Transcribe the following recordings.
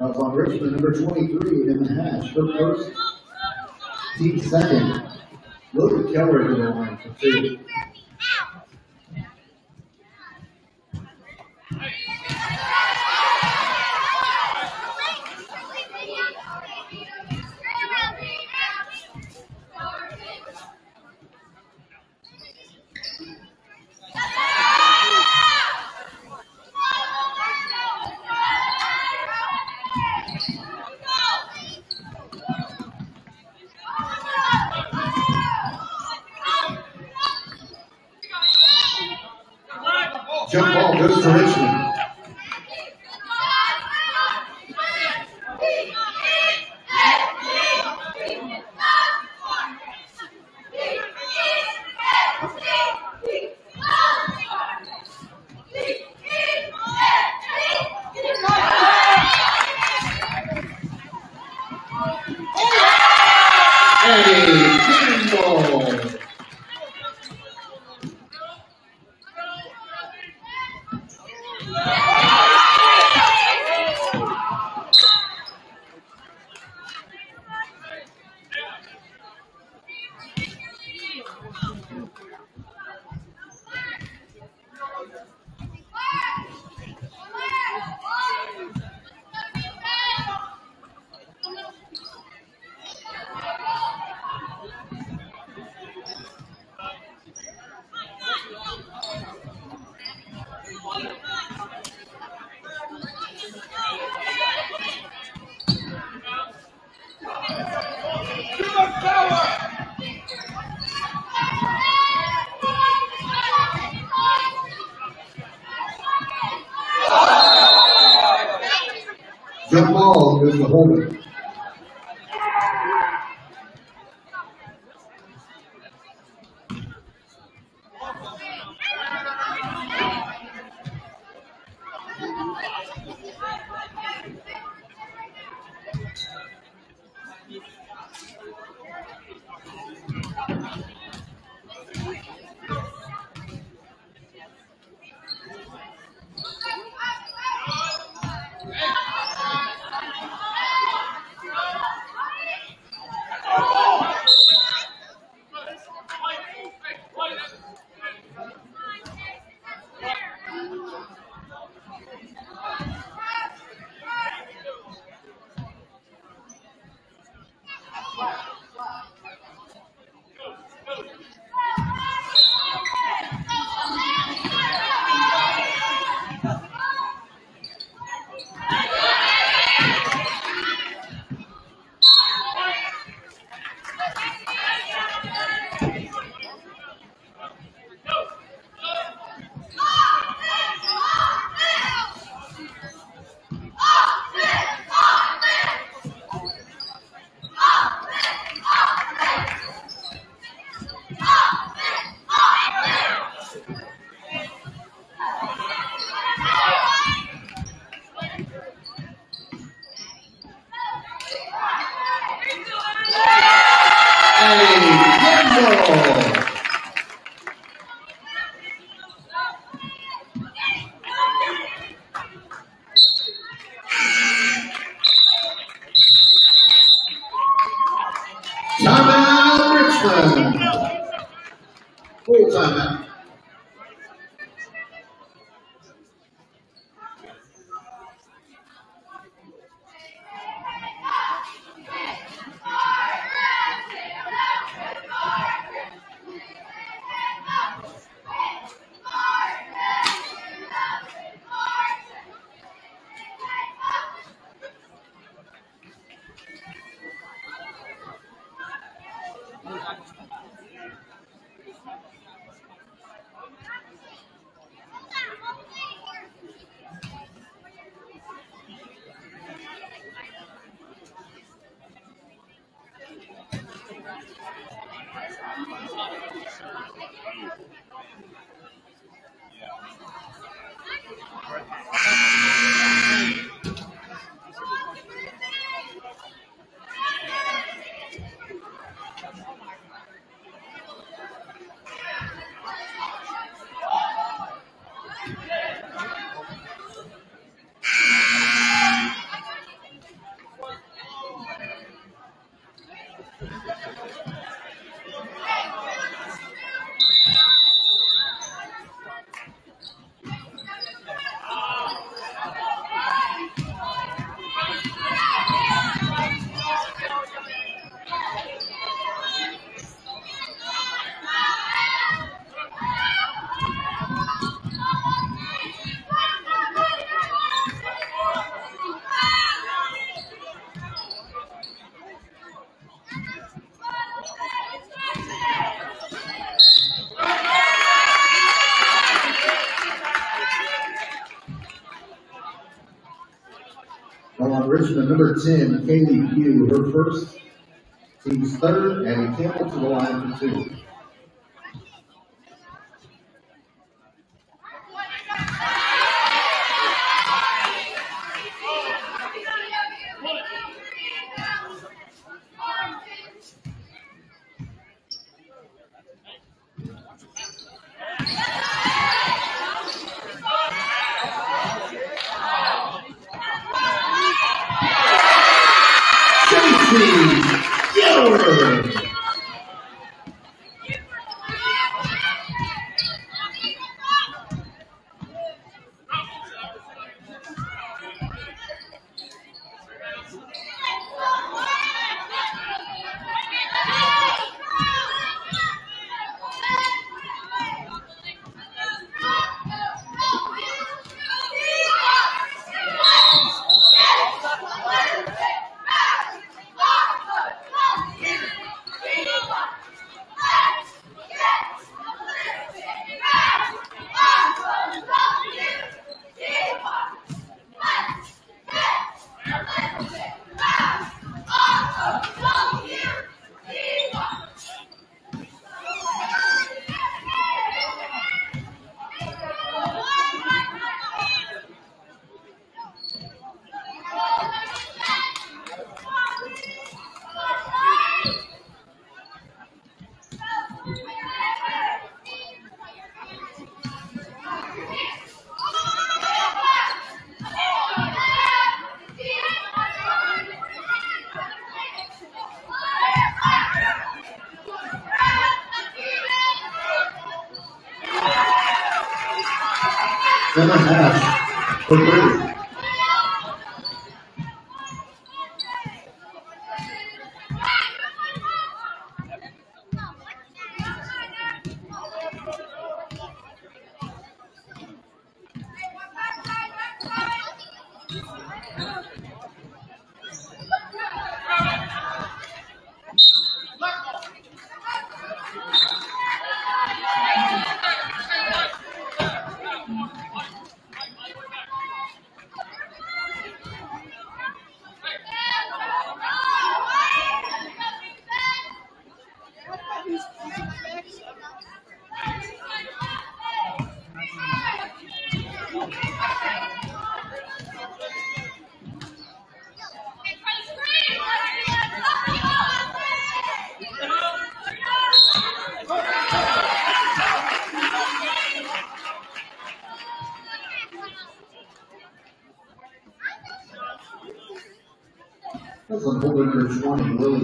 Up on Richmond, number 23, Emma Hatch, her first, team second. Logan Keller to the line for two. Ball Number 10, Kaylee Pugh, her first, team's third, and Campbell to the line for two.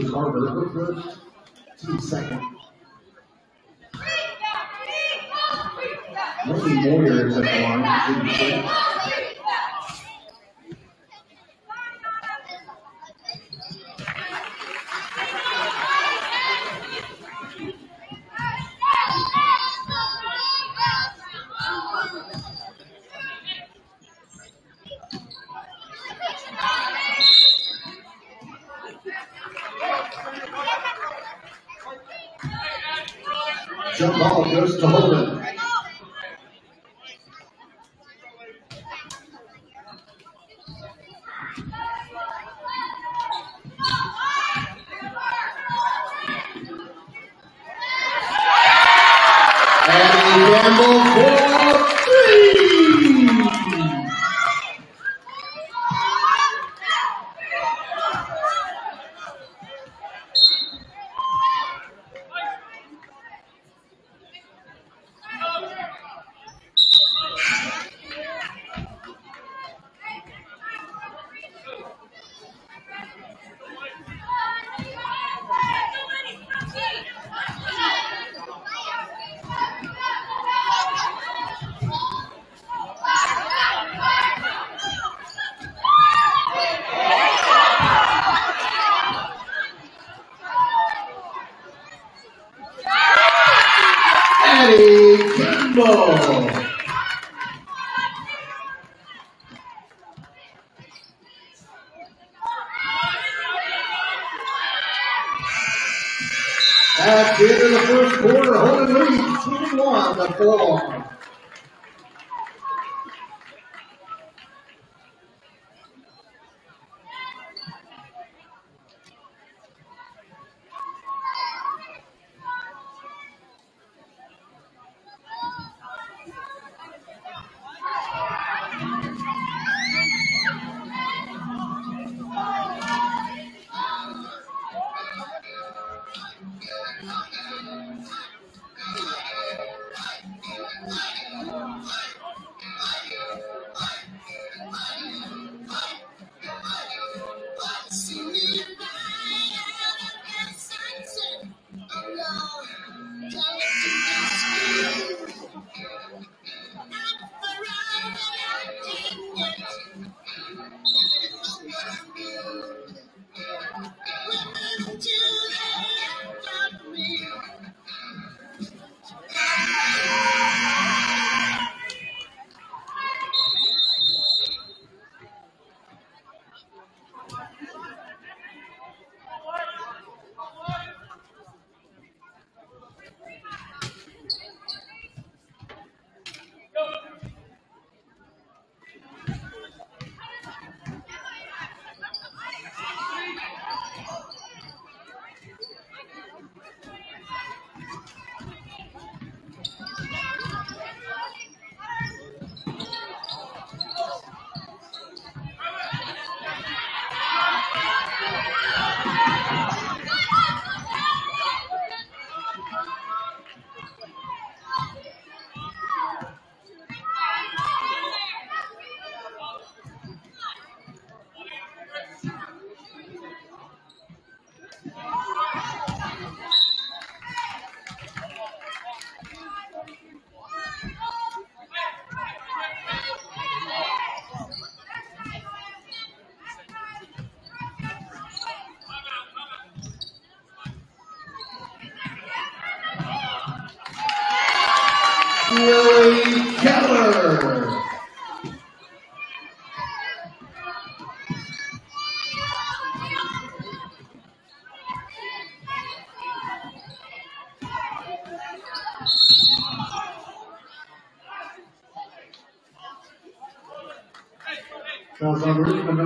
Carver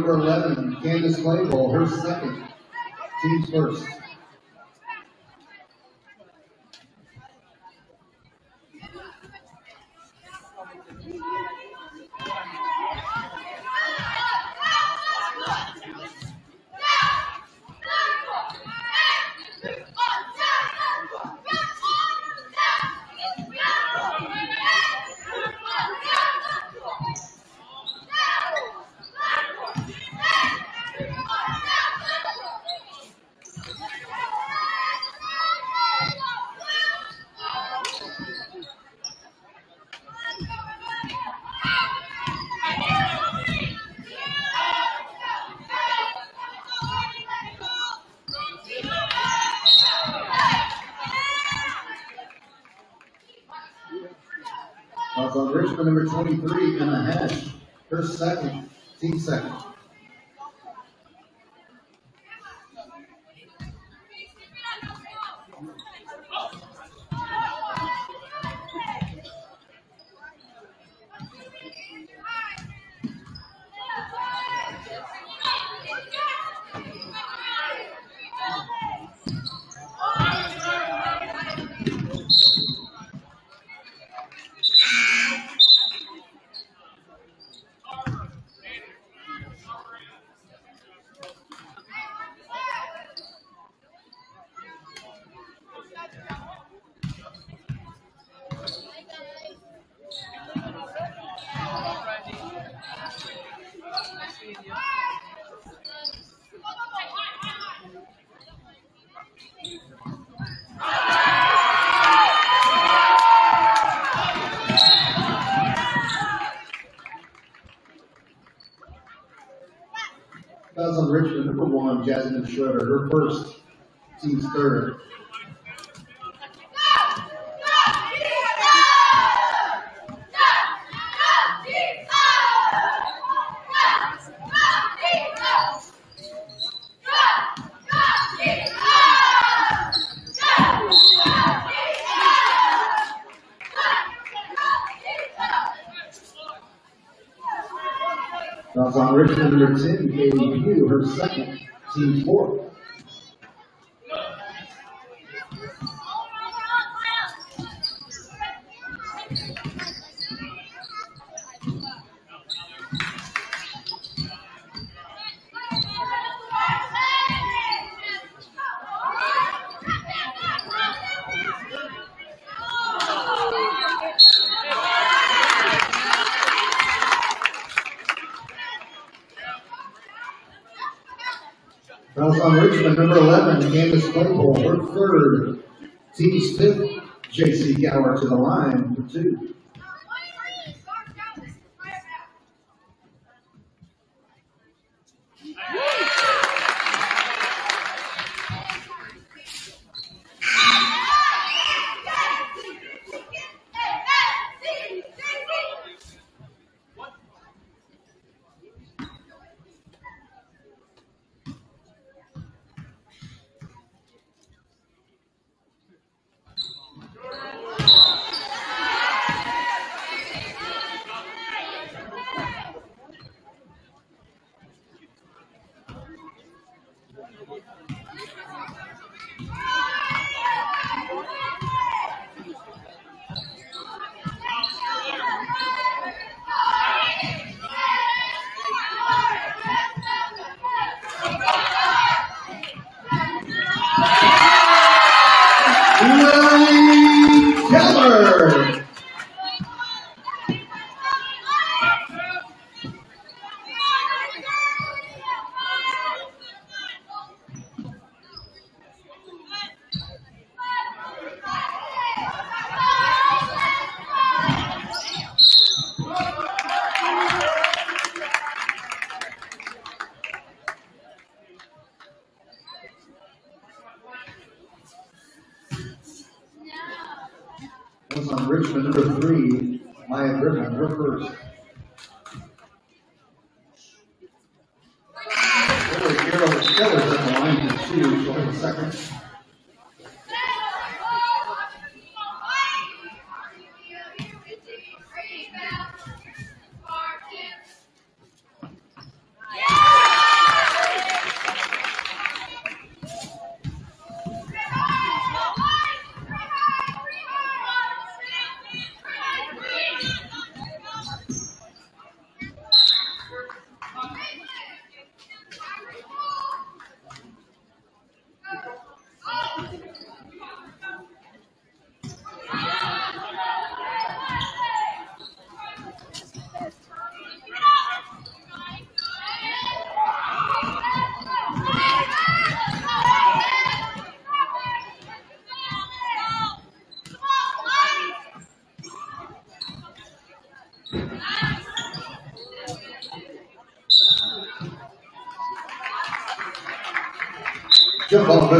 number 11, Candace Claypool, her second. Team's first. Jasmine Schroeder, her first. Team's third. Richmond, number 10, Katie Pugh, her second. Team's fourth. Fouls on Richmond, number 11, Candace Claypool, her third. Team's fifth, JC Gower to the line for two.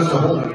nuestro mundo.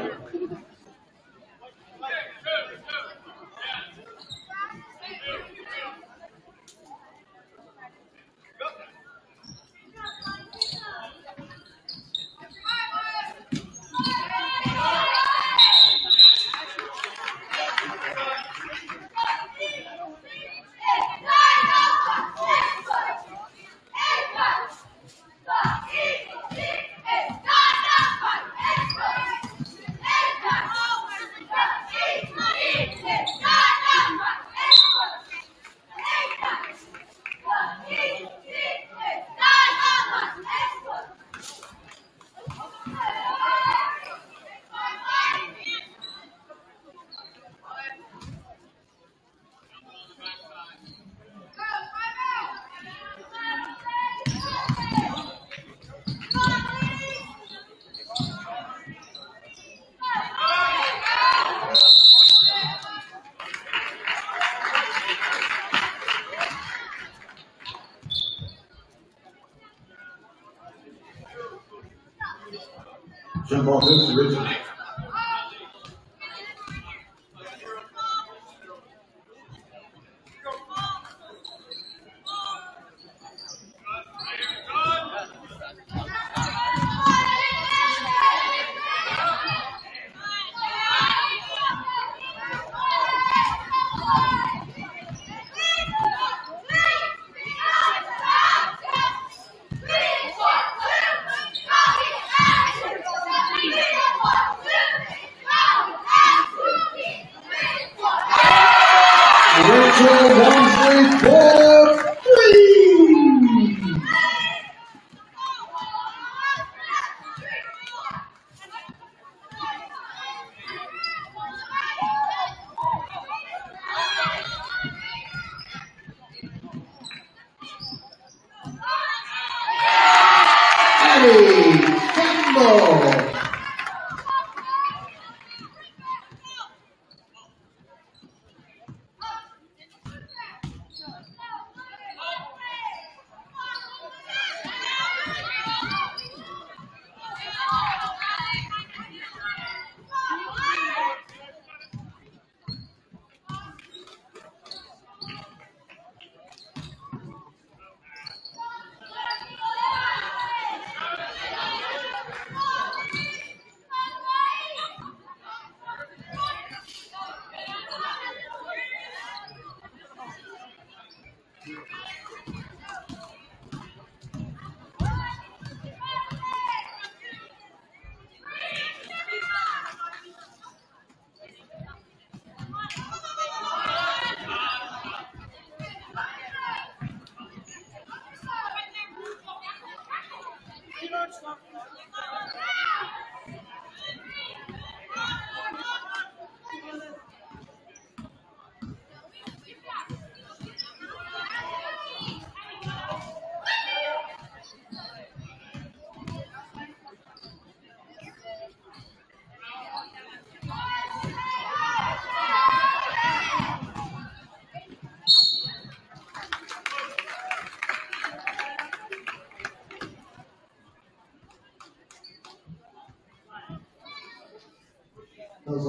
Goes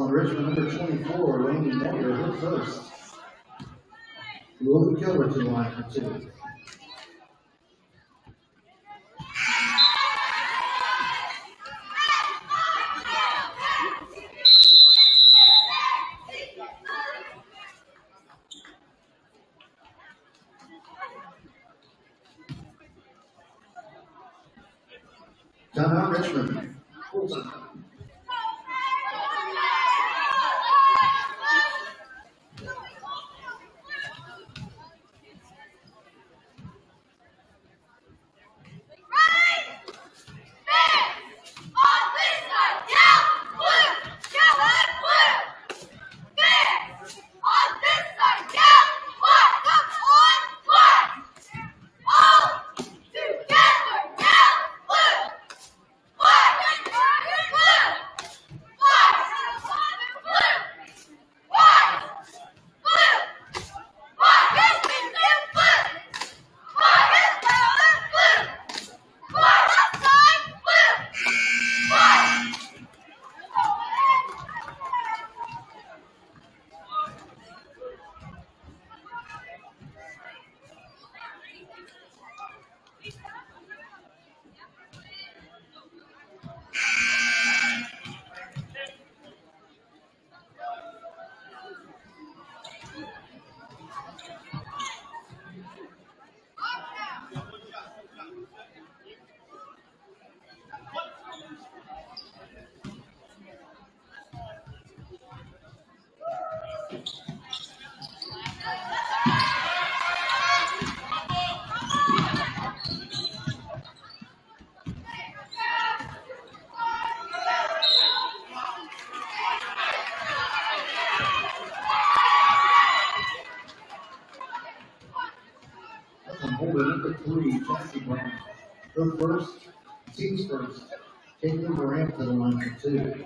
on Richmond number 24, Randy Meyer, her first. Logan Gilbert to the line for two. Three, Chelsea Brown. Her first, team's first. Caitlin Durant to the line for two.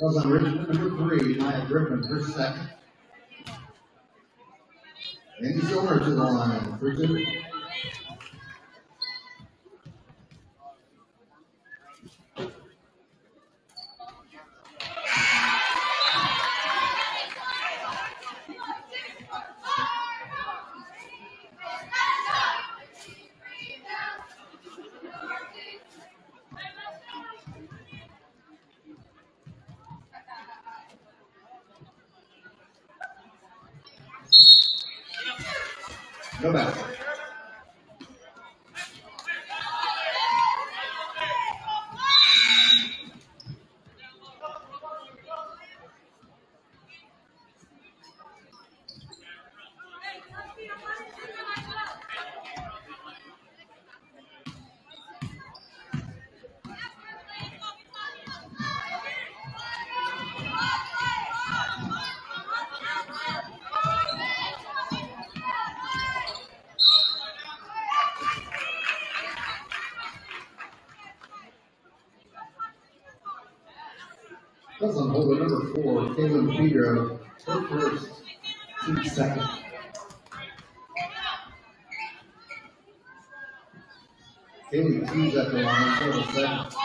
Goes on Richmond number three, Nia Griffin, second. Andy Silver to the line for two. Go back. Goes on Holden number four, Caitlin Pedro, her first, team second. Kaylee T's at the line for the second.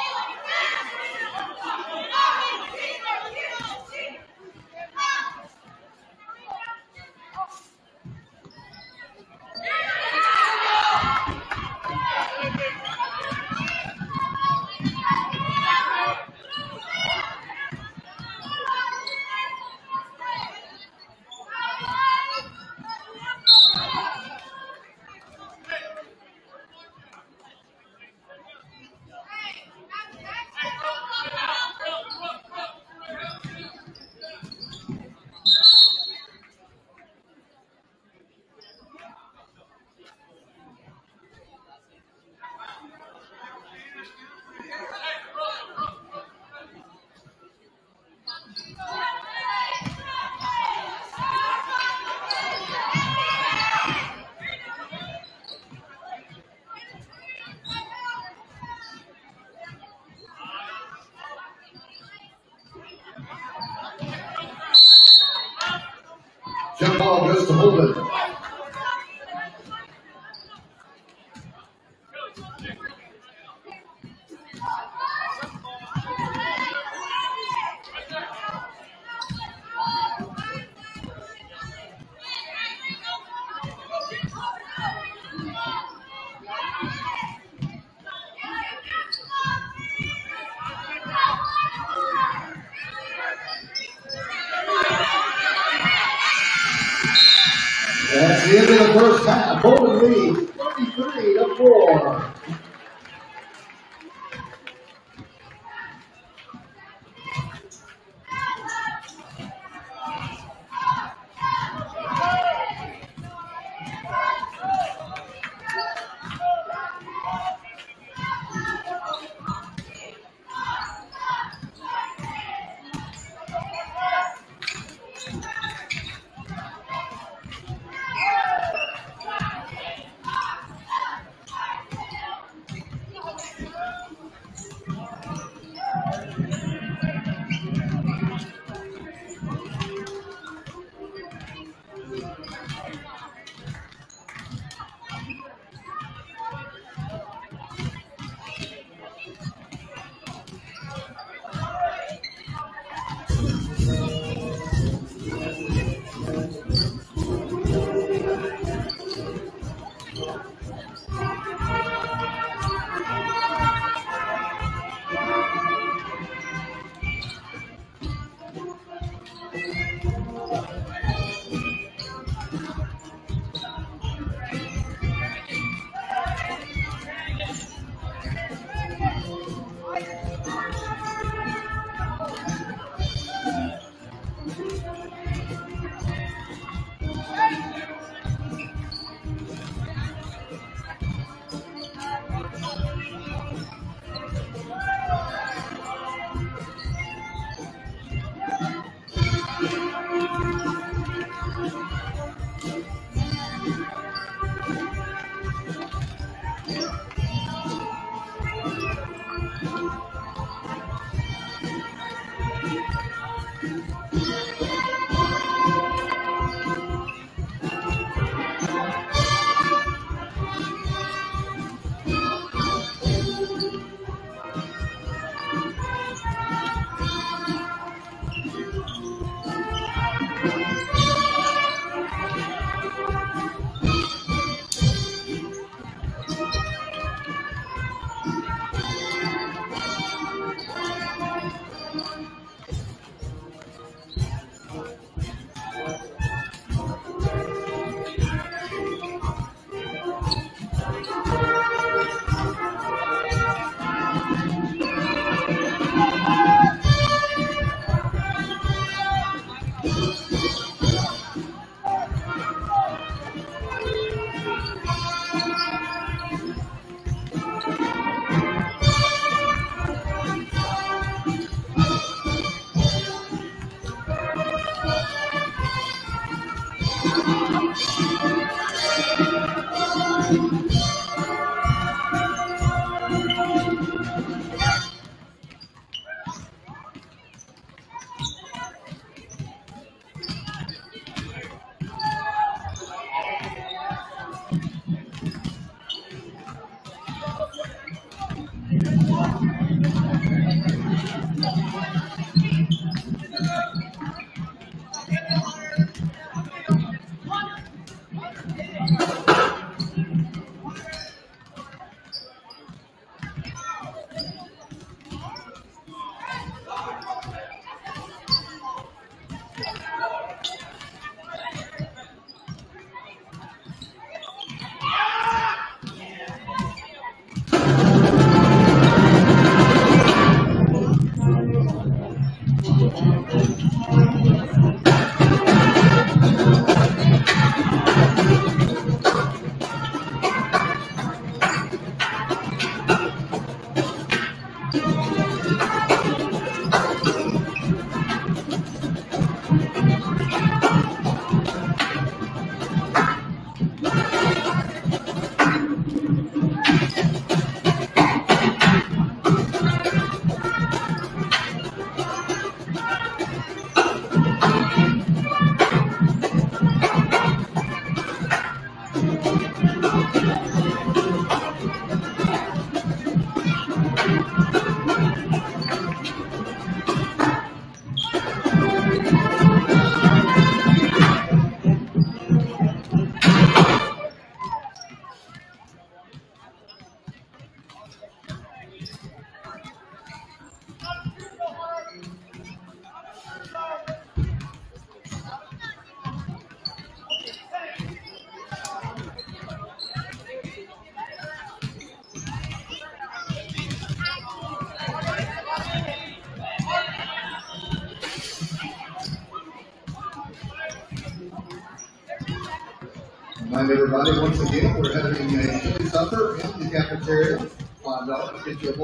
Five dollars, get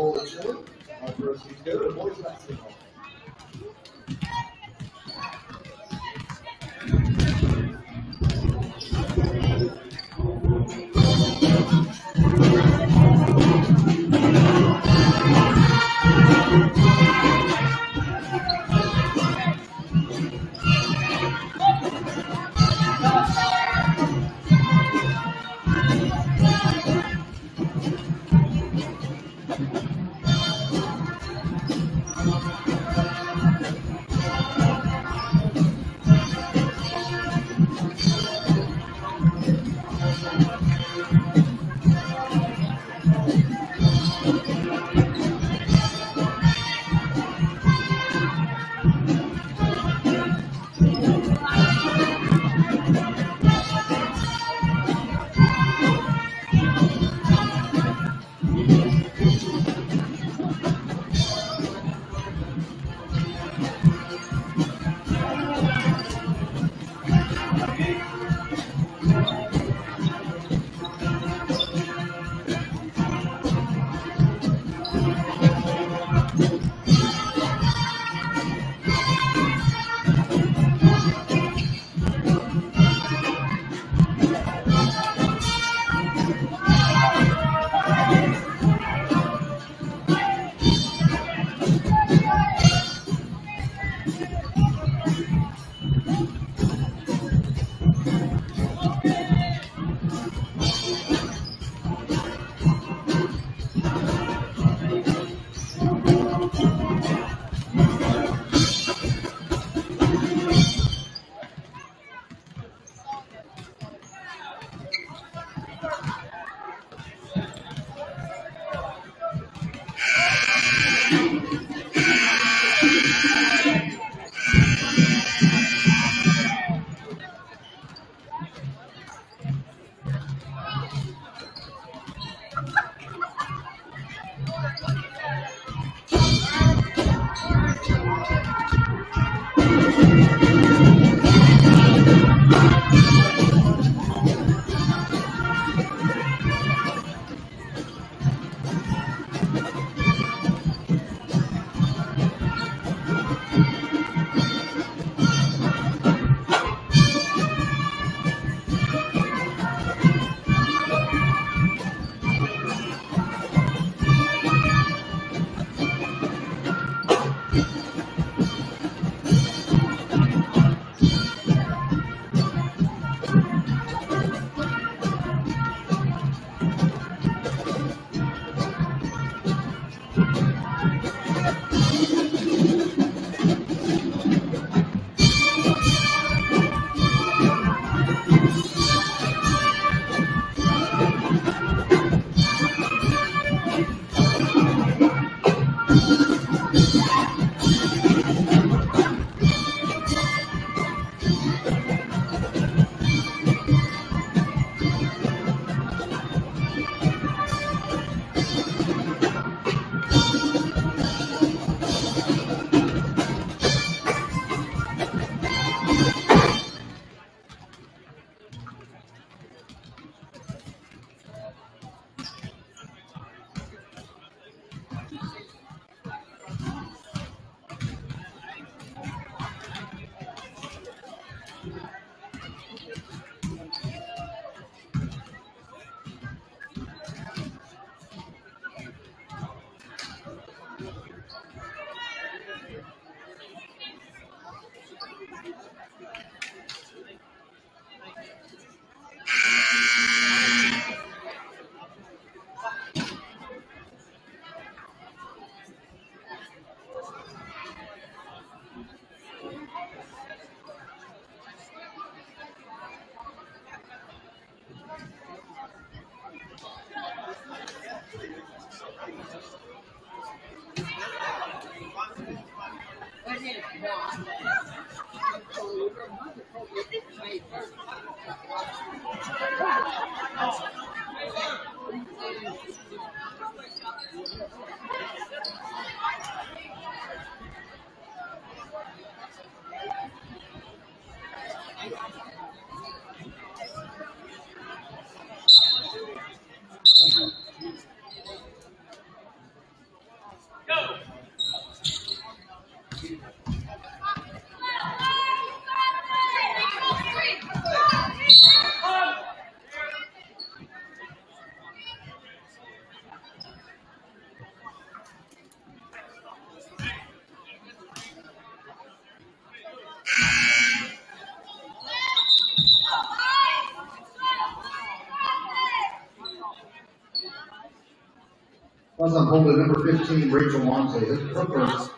Plus on hold number fifteen, Rachel Monte. This is her first.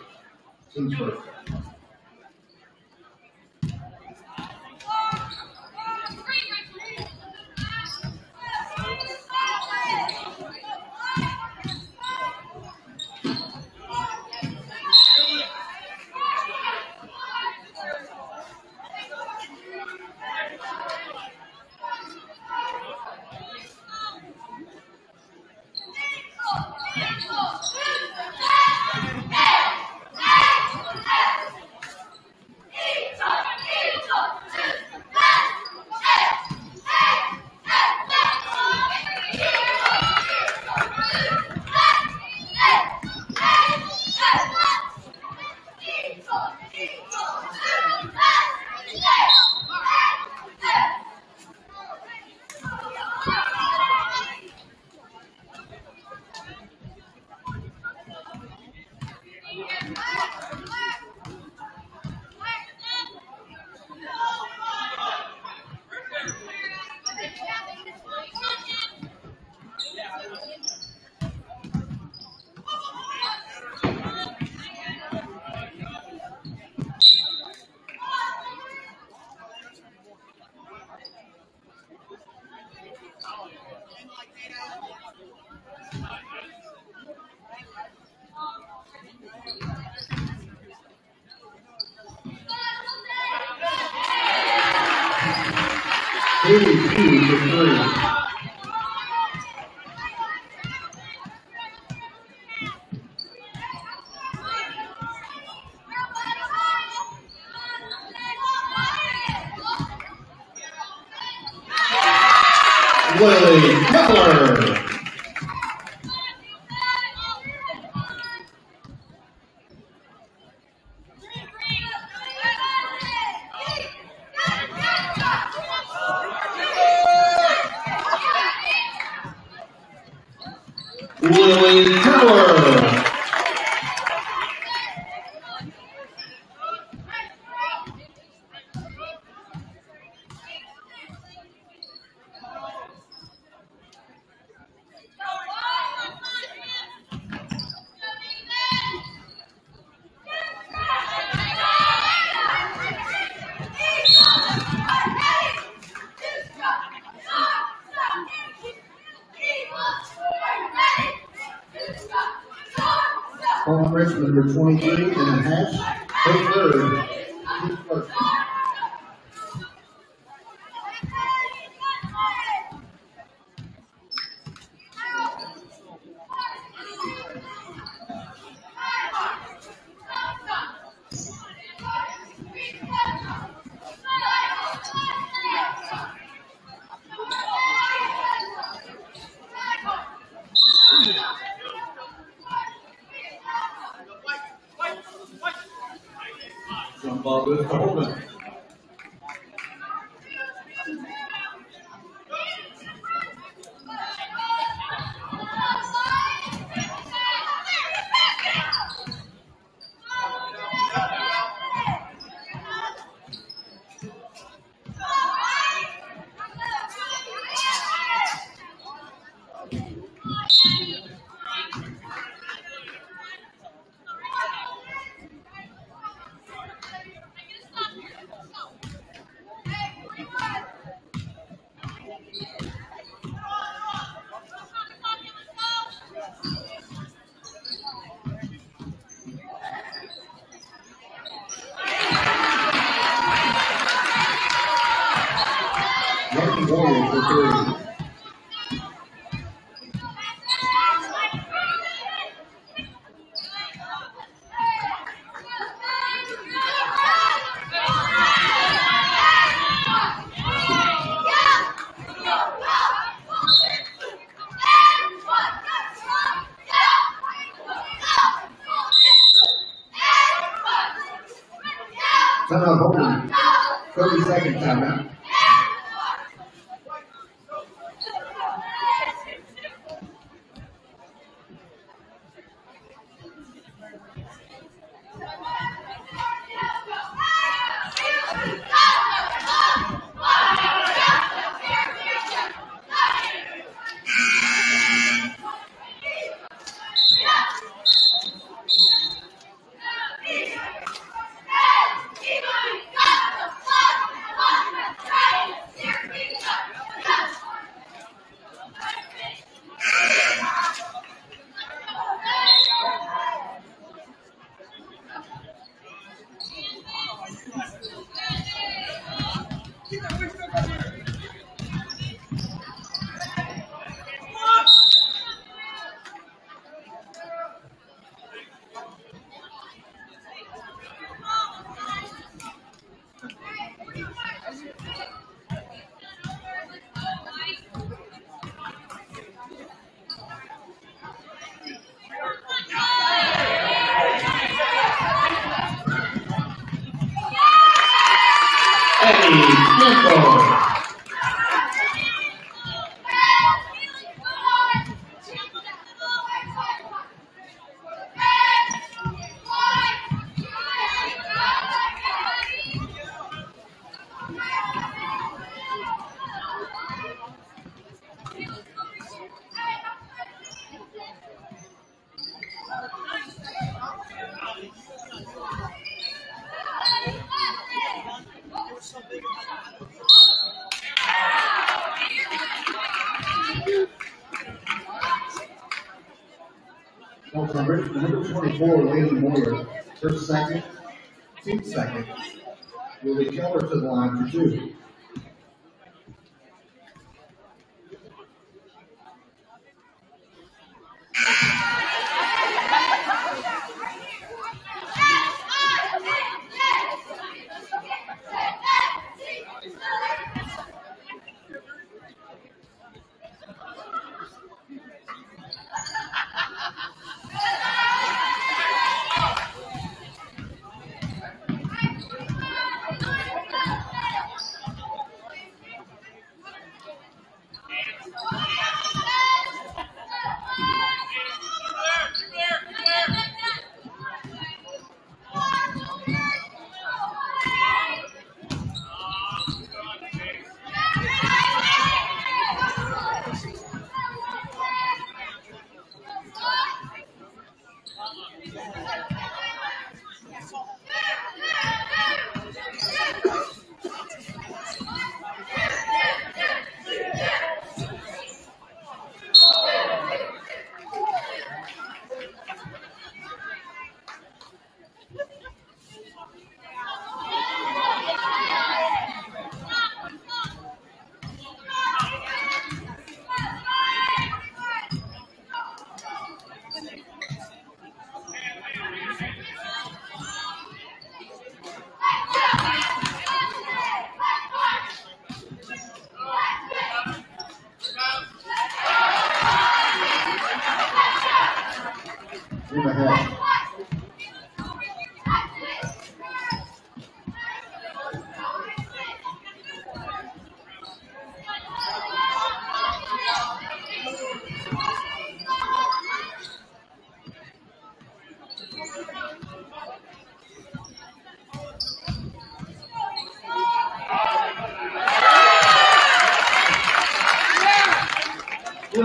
Team's first. Eighty-two for Keller. mexicana Richmond, number 24, Lady Warriors. Her second, team second. Lily Keller to the line for two.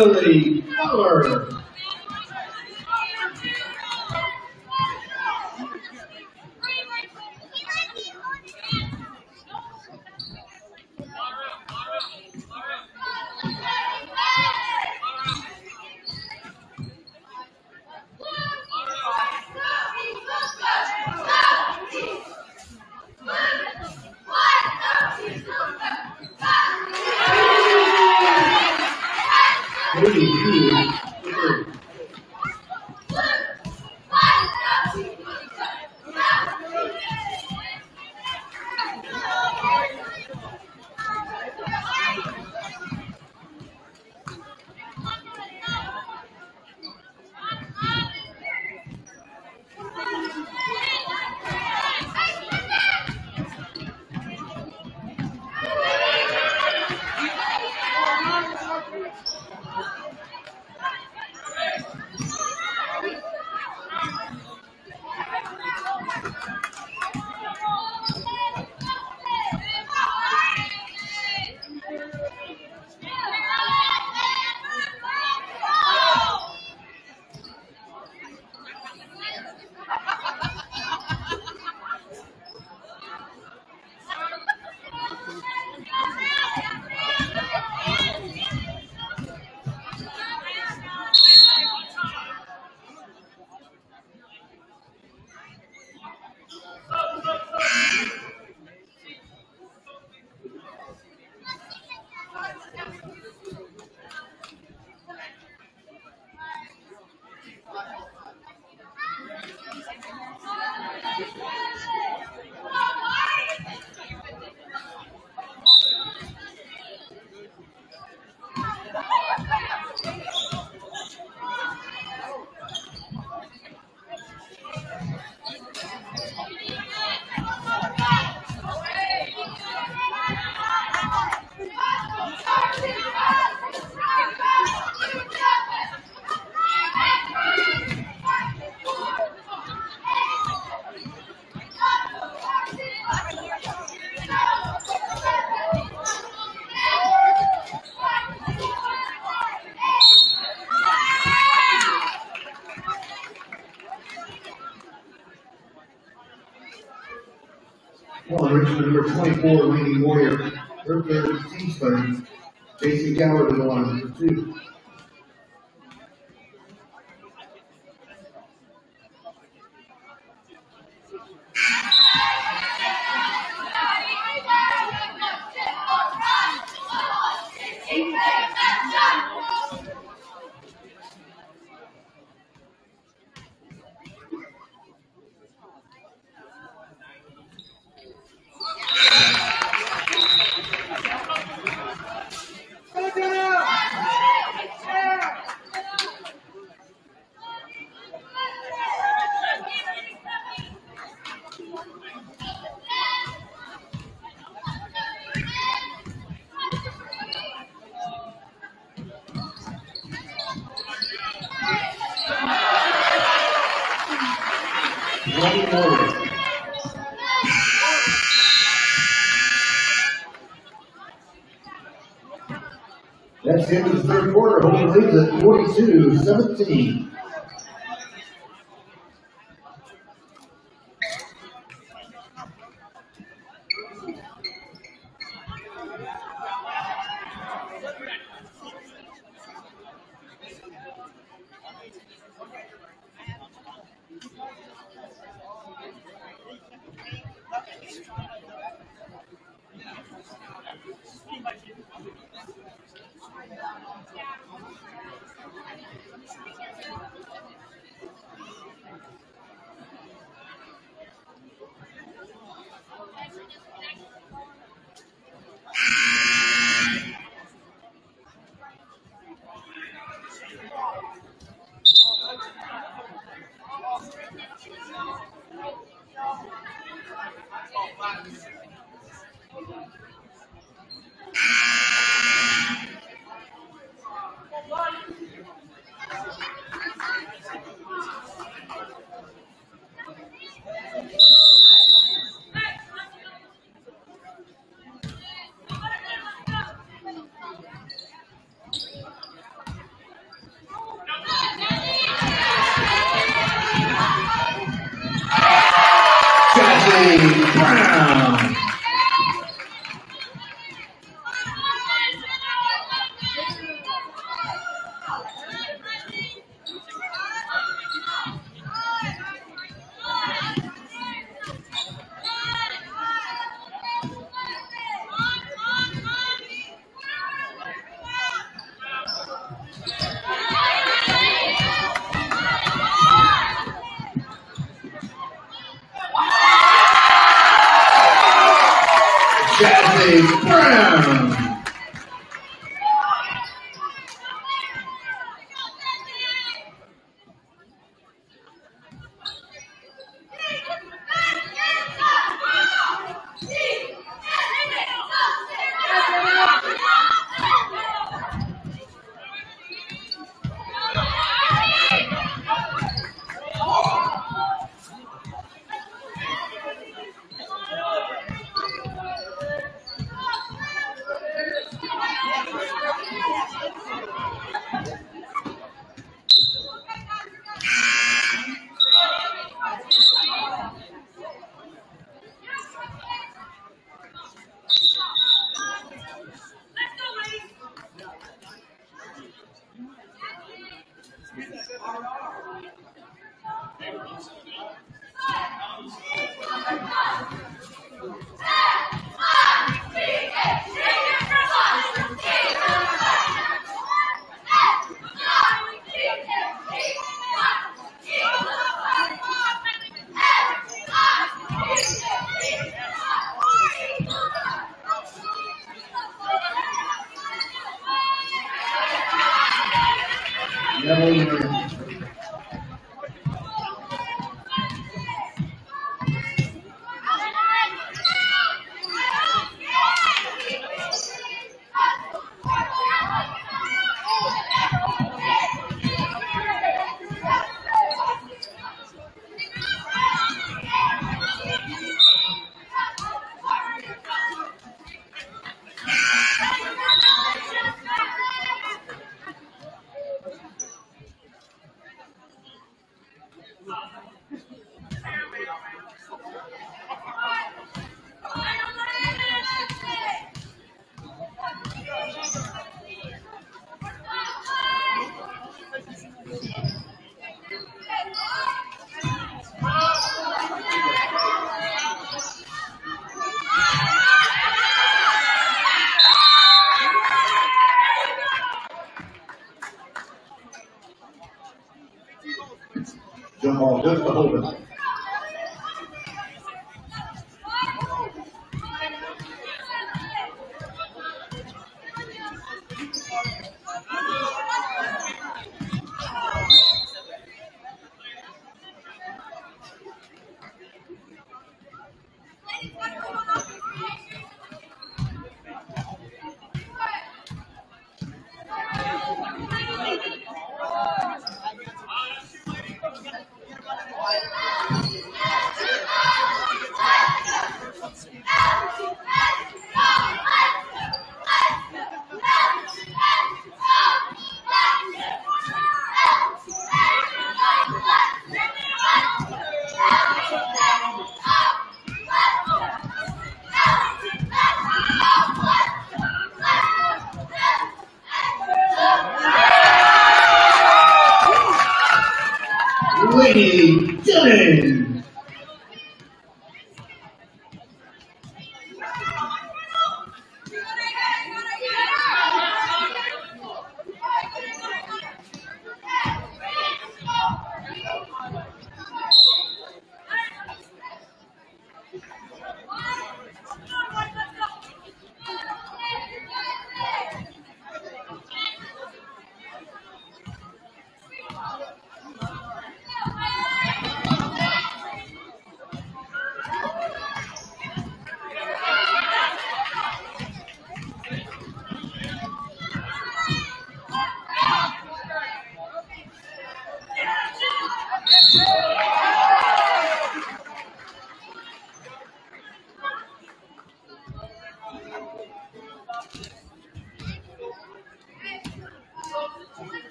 Lily Keller. Twenty-four, Lady Warrior. Her third That's the end of the third quarter. Home leads at 42 17. For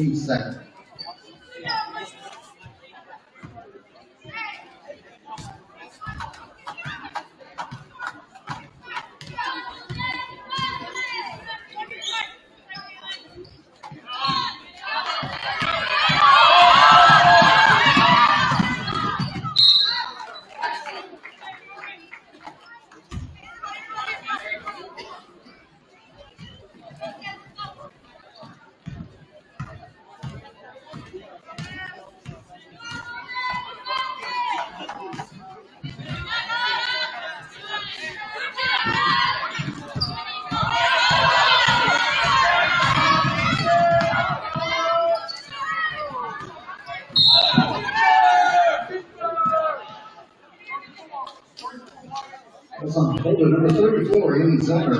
team second. Thirty-four, Amy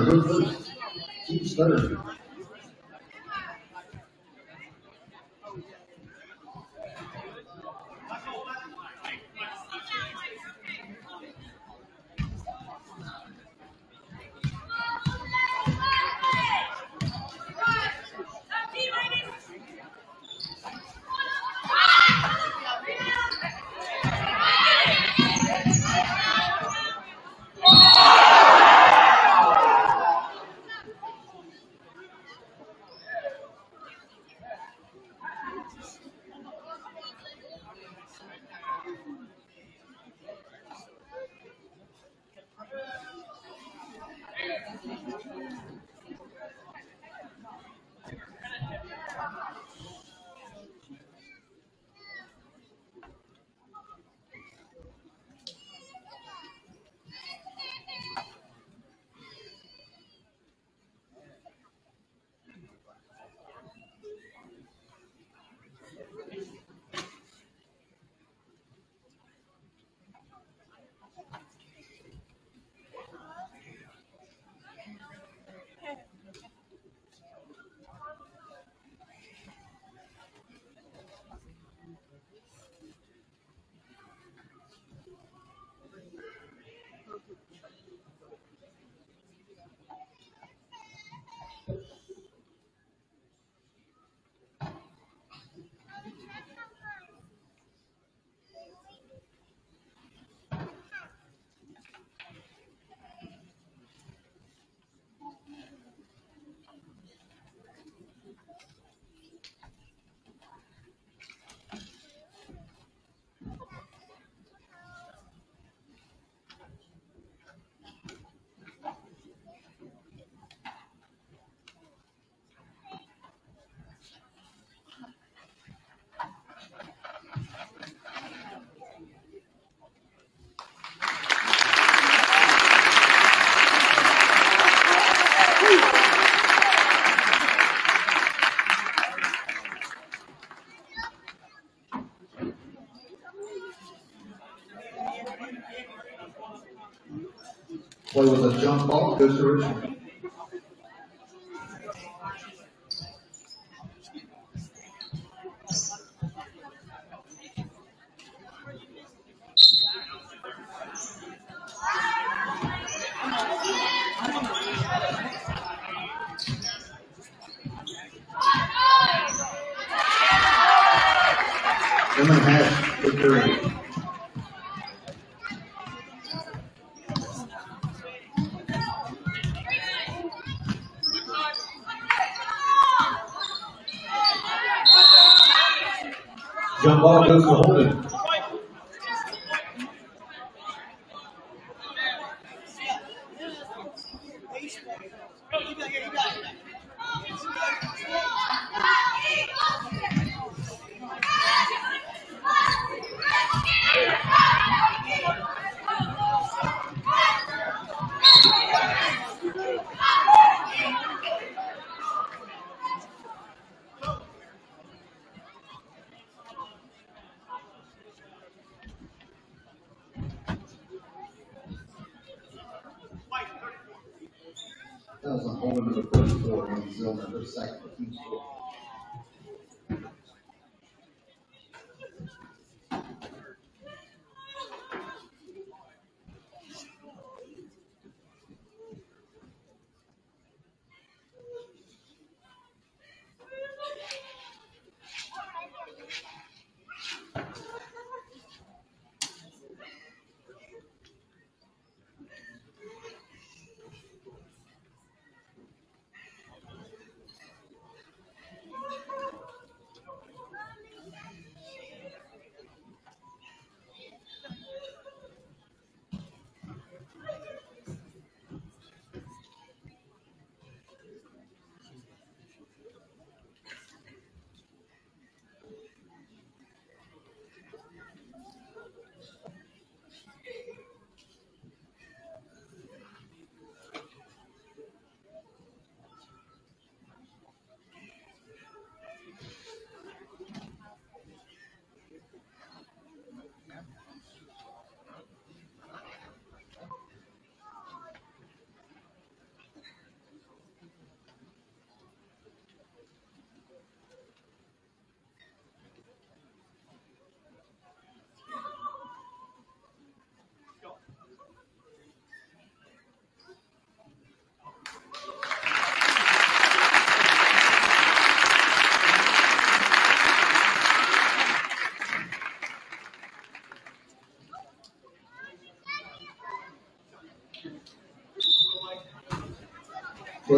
Jump ball, goes to.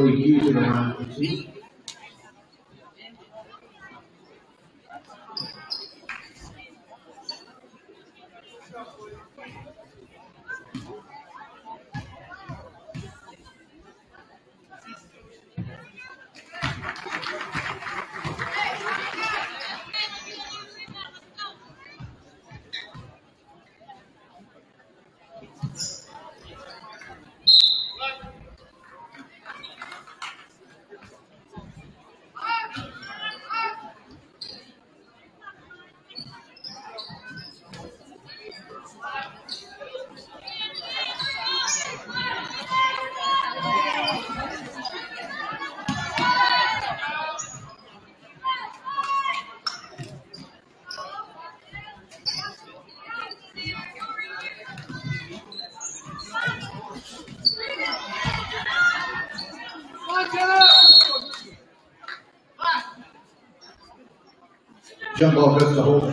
Joey Hughes in the uh, line for two.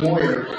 Moyer,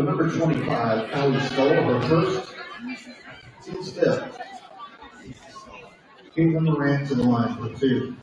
Number twenty-five, Allie Stoll, her first, team's fifth. Caitlin Moran to the line for two.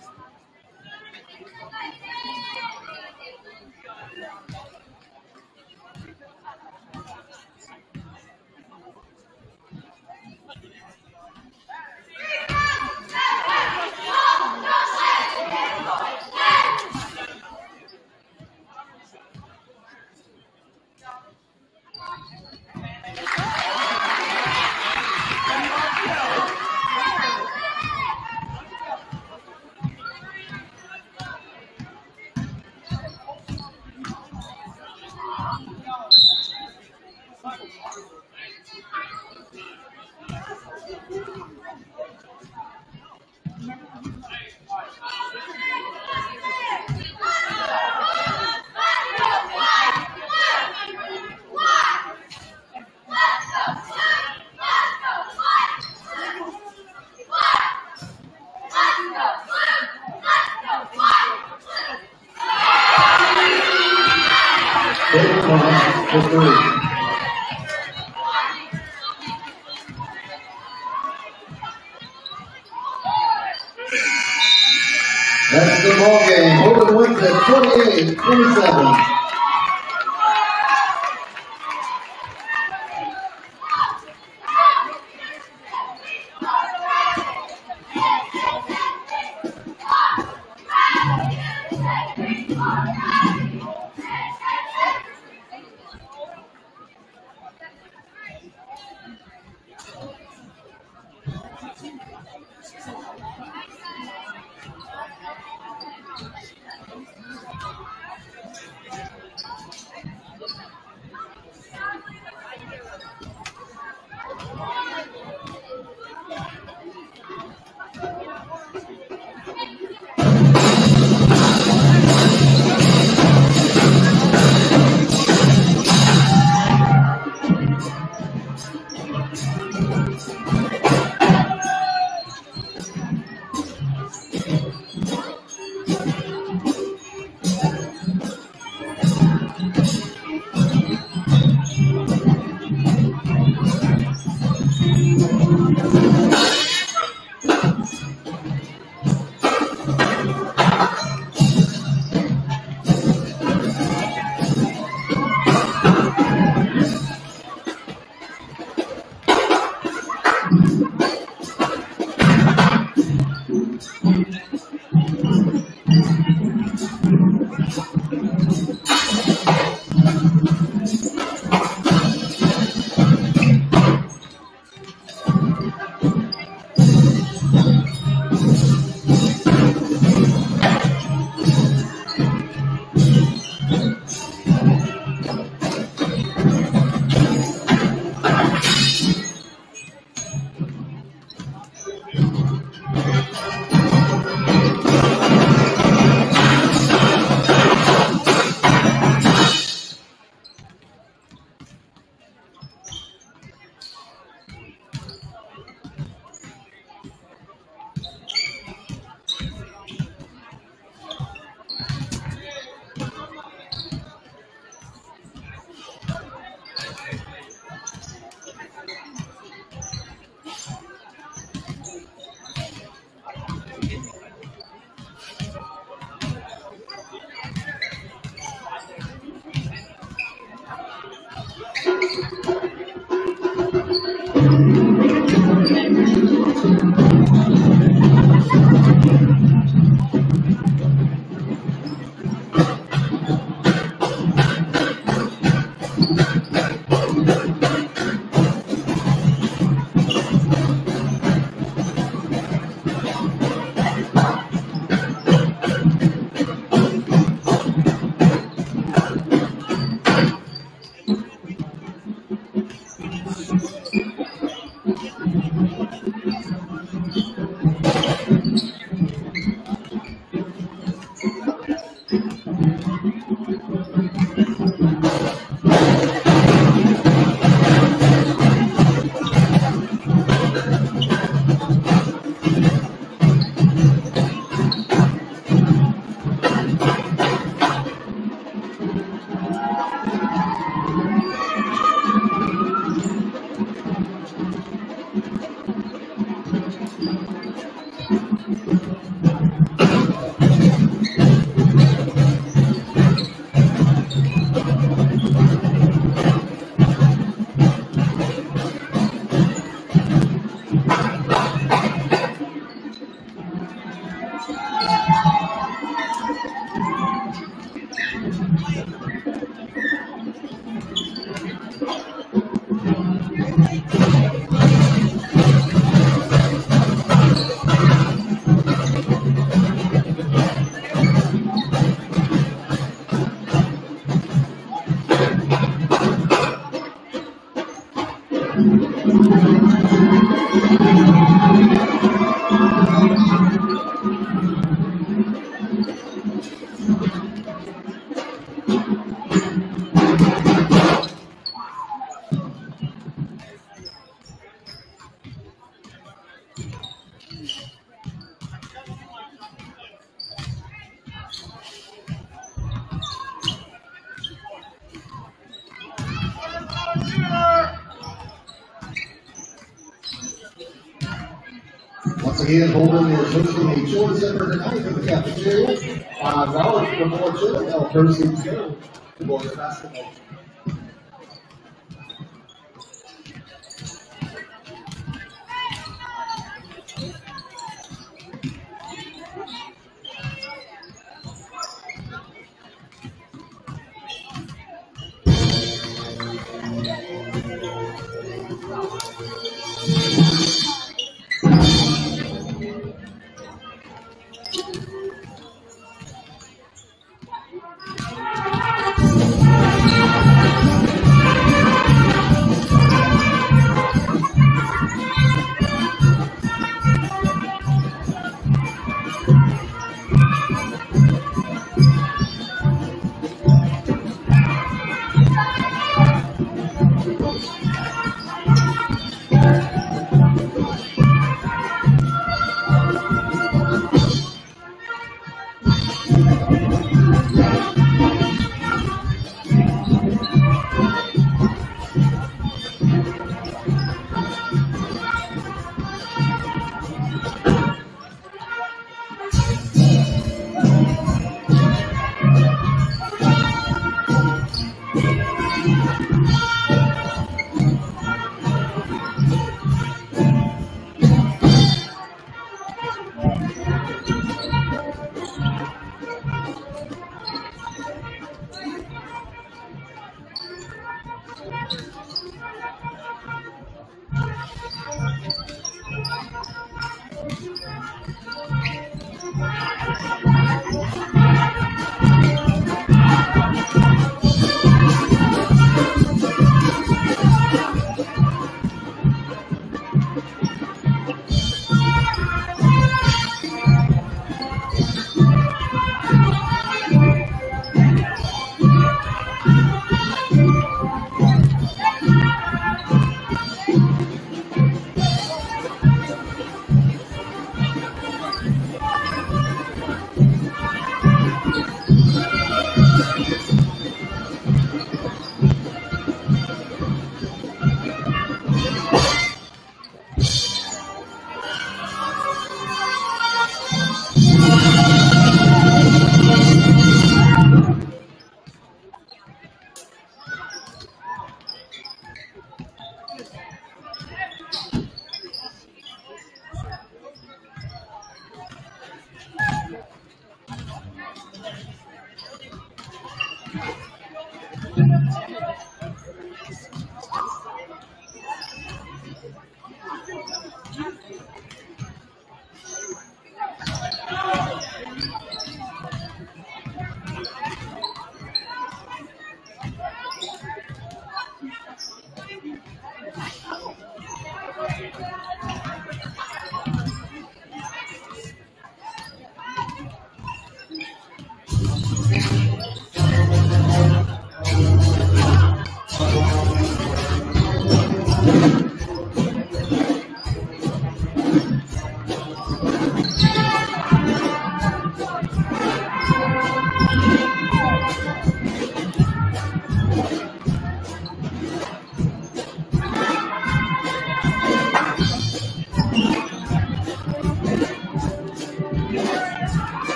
Once Holden is hosting a chili center tonight for the cafeteria. Five dollars for more proceeds go to boys basketball.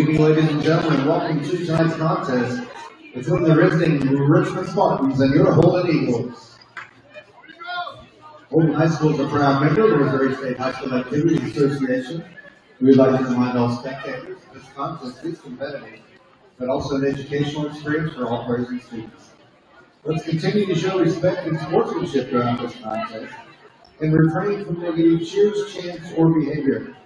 Evening, ladies and gentlemen. Welcome to tonight's contest between the visiting Richmond Spartans and your Holden Eagles. Holden High School is a proud member of the Missouri State High School Activities Association. We would like to remind all spectators this contest is competitive, but also an educational experience for all players and students. Let's continue to show respect and sportsmanship throughout this contest and refrain from negative cheers, chants, or behavior.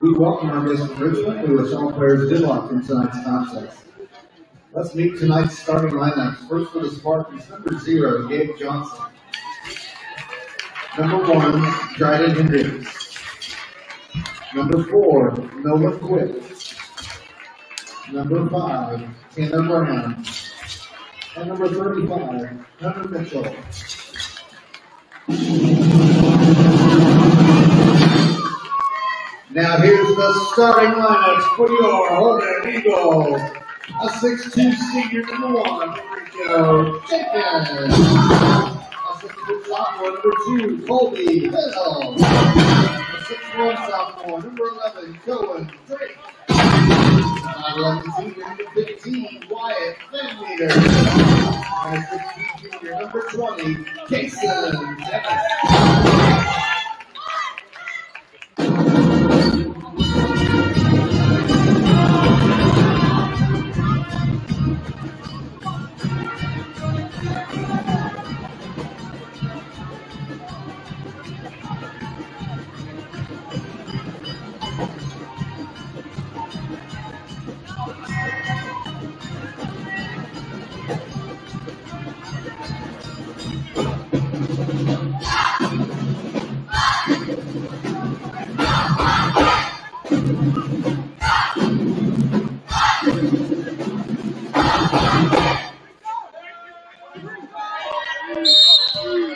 We welcome our guests from Richmond, who are song players did like in tonight's contest. Let's meet tonight's starting lineups. First for the Spartans, number zero, Gabe Johnson. Number one, Dryden Hendricks. Number four, Noah Quick. Number five, Tanner Brown. And number 35, Hunter Mitchell. Now here's the starting lineups for your Holden Eagles. A 6'2 senior number one, Rico Jenkins. A 6'2 sophomore number two, Colby Hill. A 6'1 sophomore number 11, Cohen Drake. A 11 senior number 15, Wyatt. And a 16 junior number 20, Kason Dennis. Cohen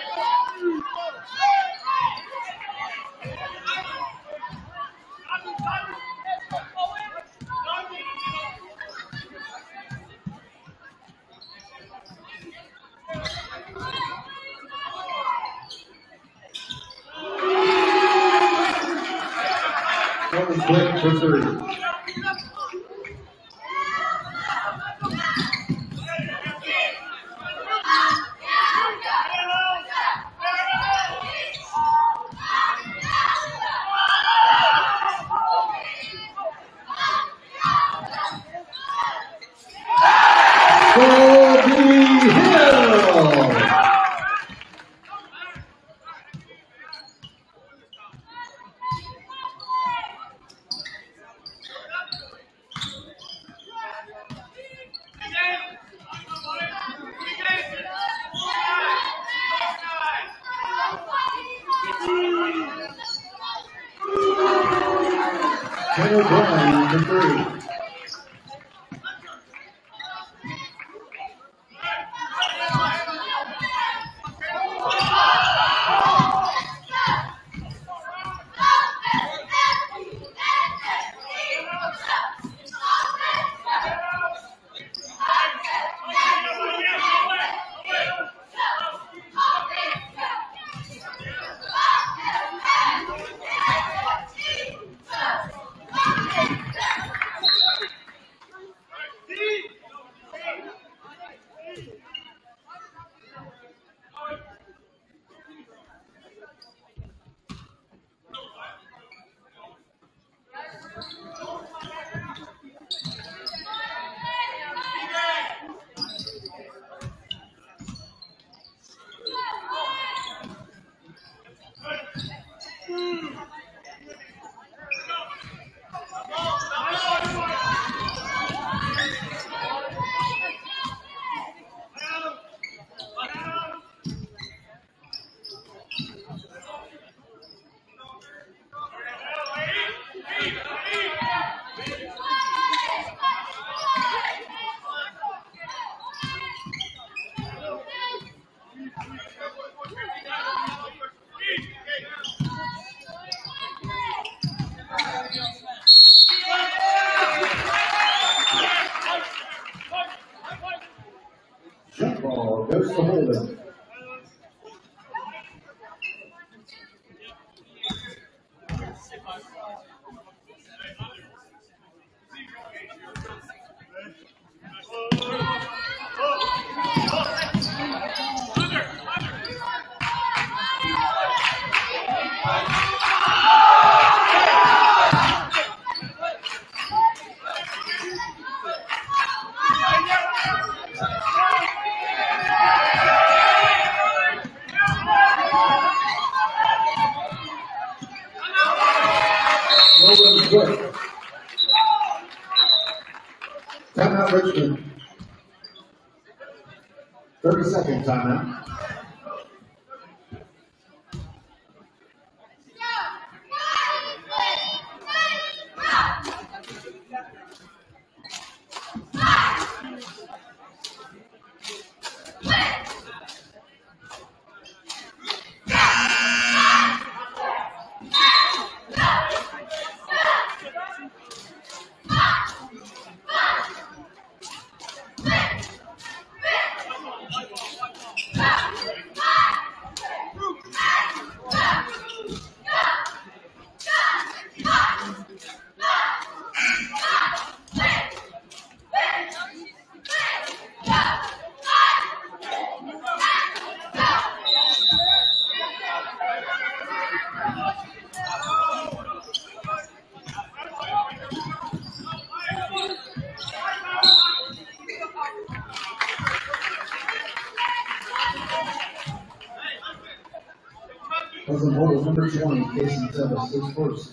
Which one is the six first?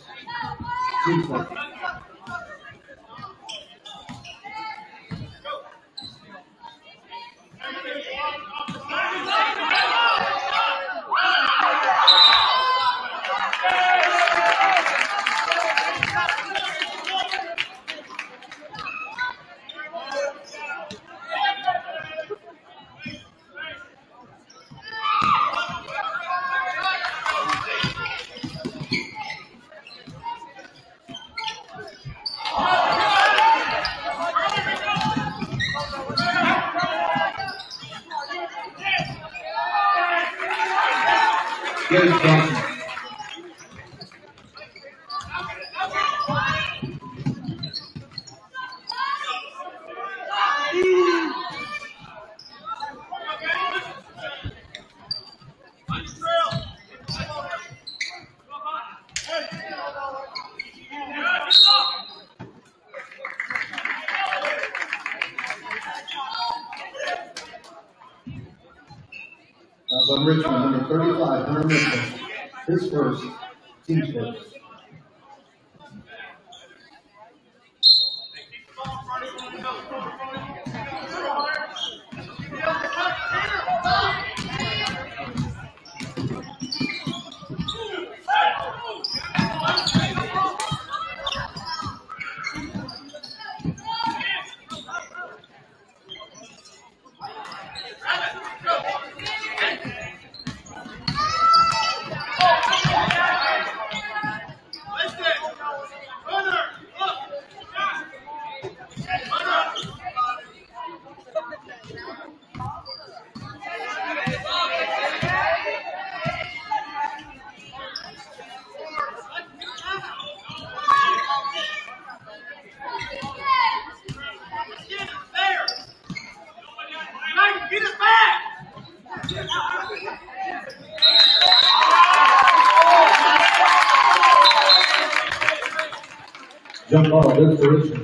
Two first. Good job. Good for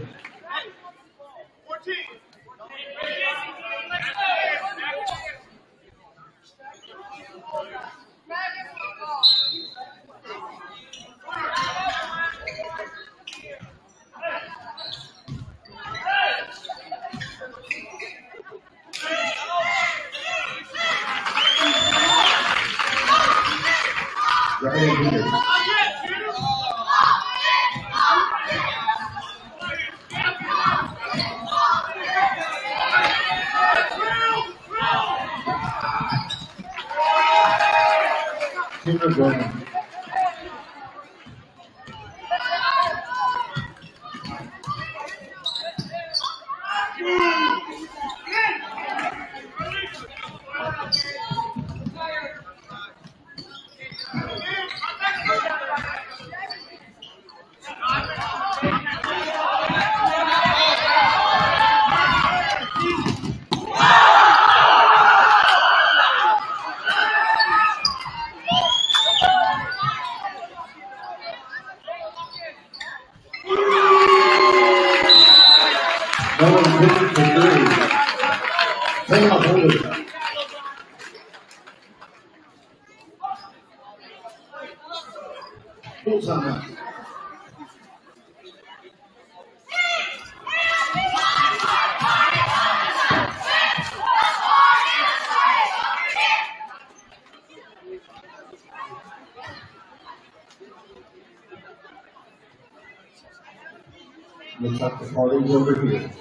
Party's over here.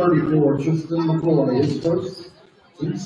Thirty-four, Tristan McCoy, is first, team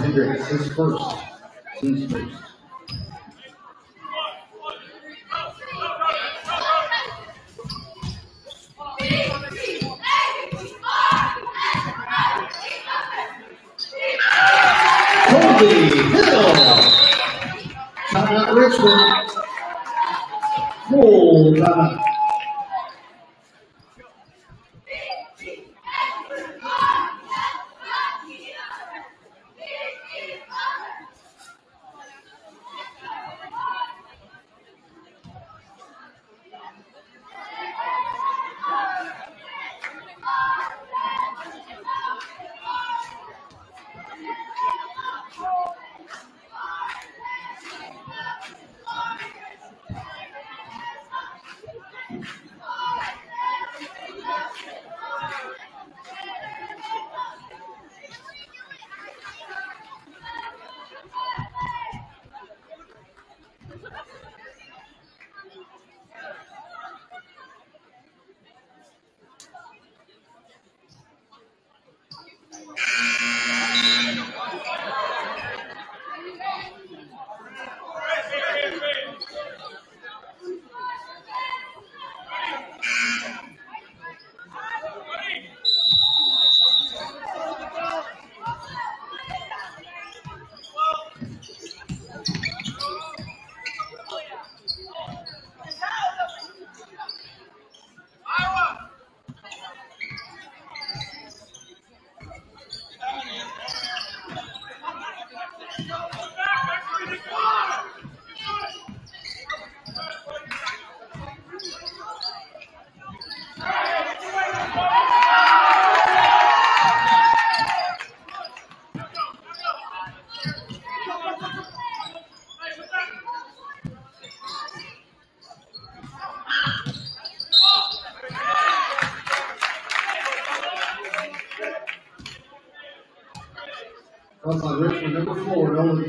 Hendricks, his first.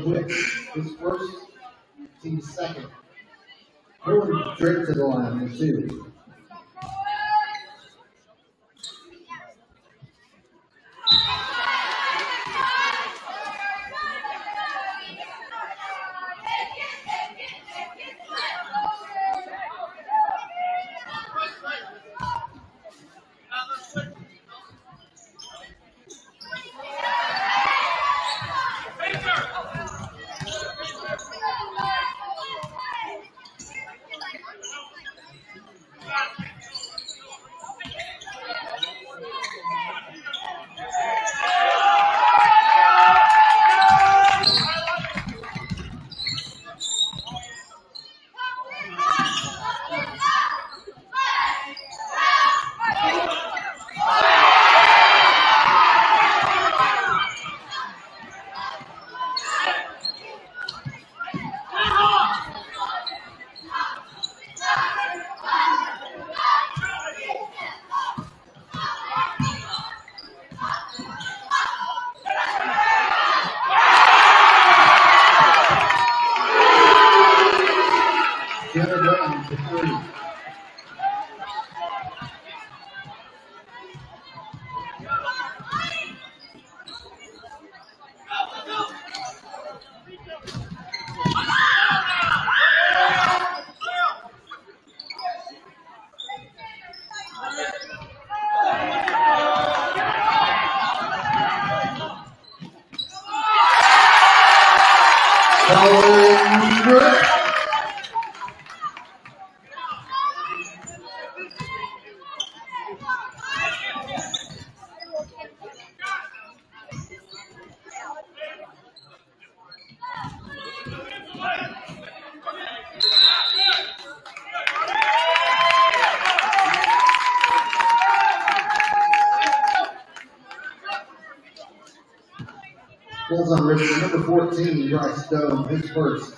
His first, team second. Nolan straight to the line, in two. Stone, his first,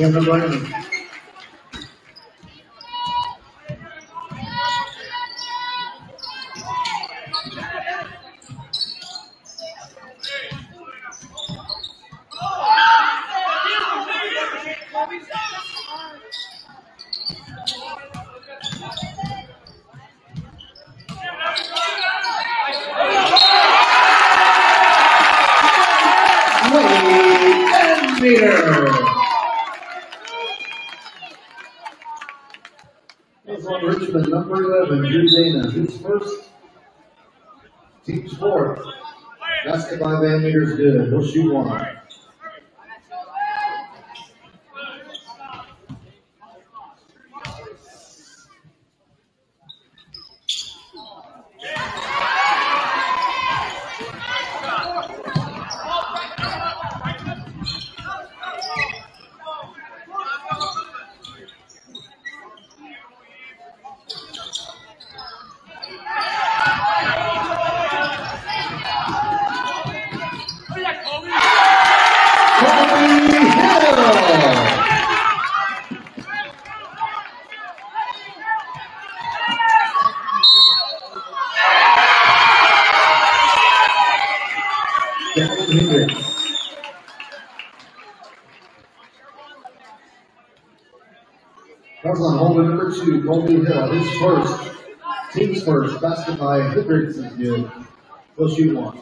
Brandon. Wade Meter. That's on Richmond, eleven, Drew Dana, his first team sport. Basketball Van Meter's good, he'll shoot one. Kobe Hill. Devin Hendricks. That's on Holden number two, His first, team's first, basket by Hendricks is good. He'll shoot one.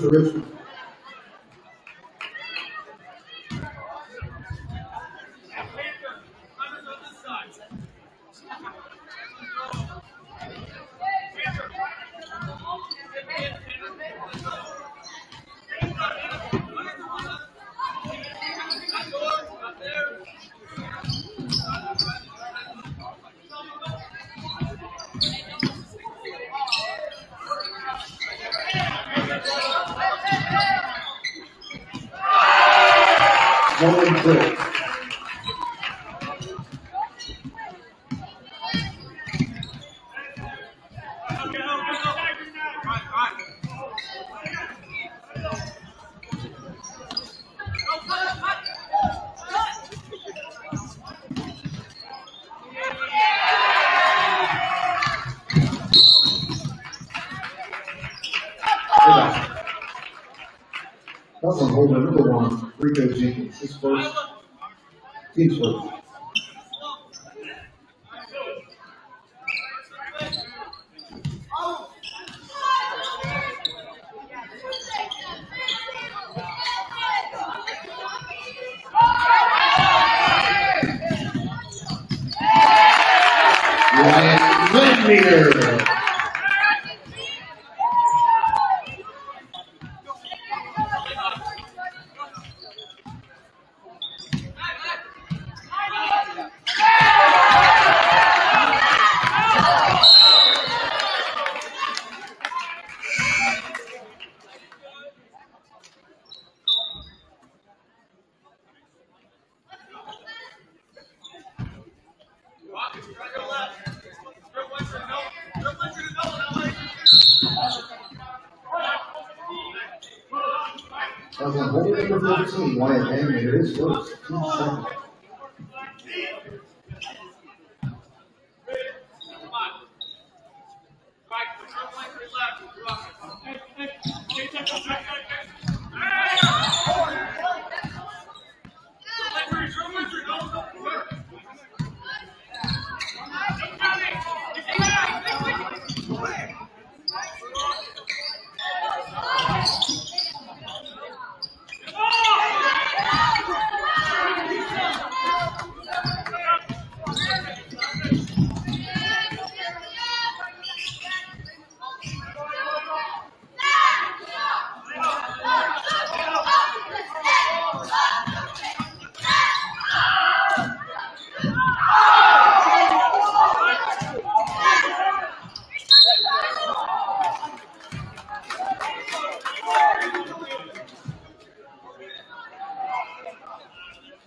Jump Holden number one, Rico Jenkins, his first, team's first. Ryan Lindmeyer. Wyatt Lindmeyer, his first, team's second.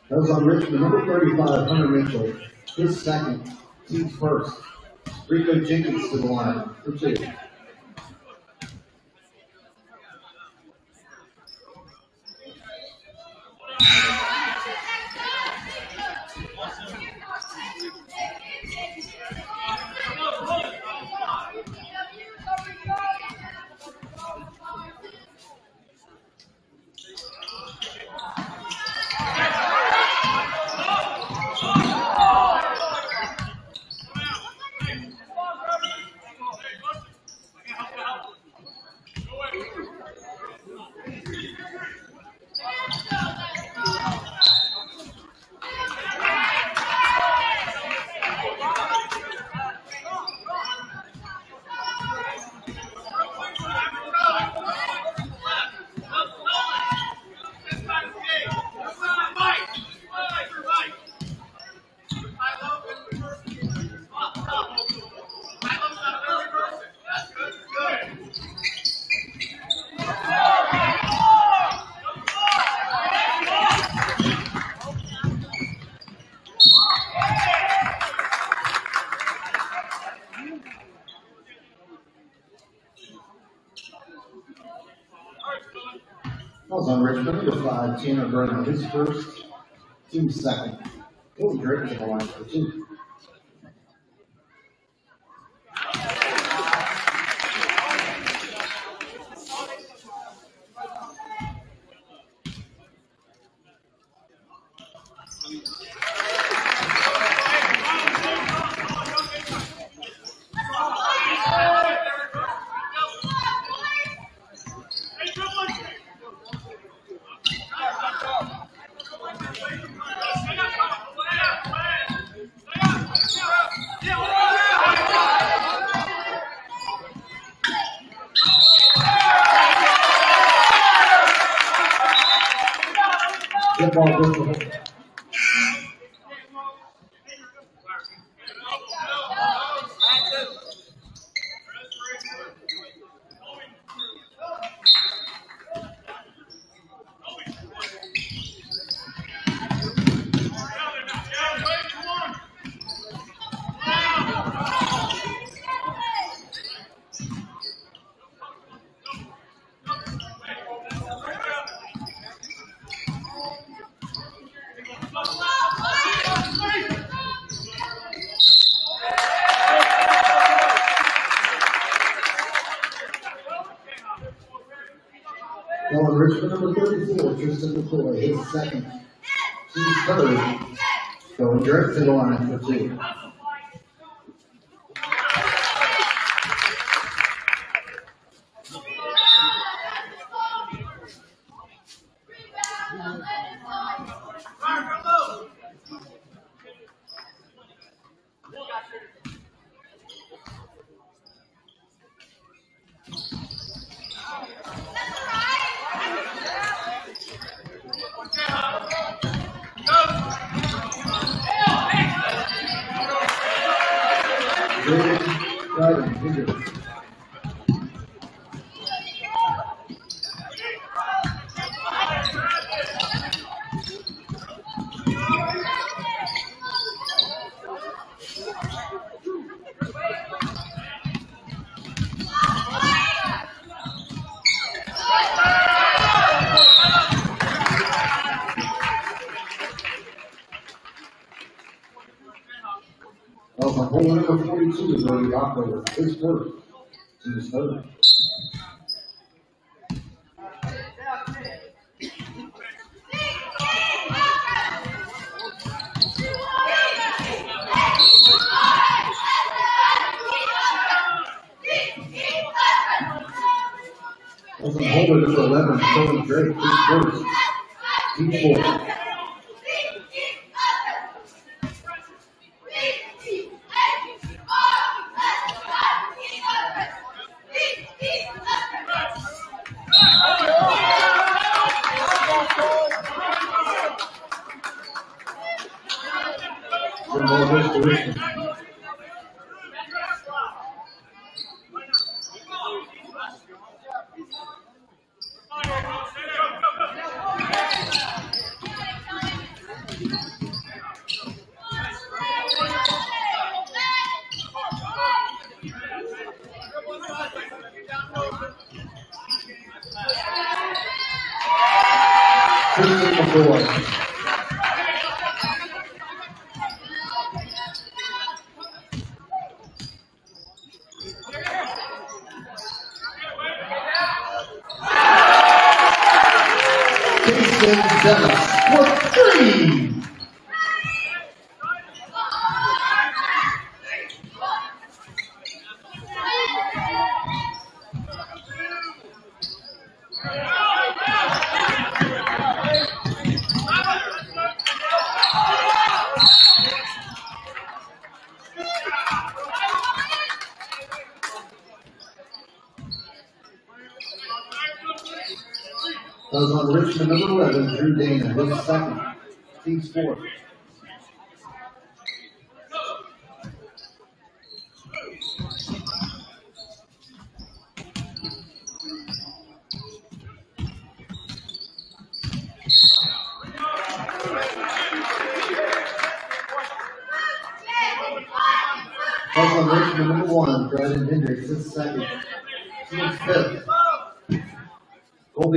That was on Richmond, number thirty-five, Hunter Mitchell, his second, team's first. Rico Jenkins to the line for two. Five, Tanner his first, team's second. Colton Drake to the line for two. Good ball, good ball. Well, on Richmond, number thirty-four, Tristan McCoy, his second, team's third. Direct to the line for two. The hole number is his third. Wilson Holman, 11, Colton Drake, his. Team four.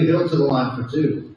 Hill to the line for two.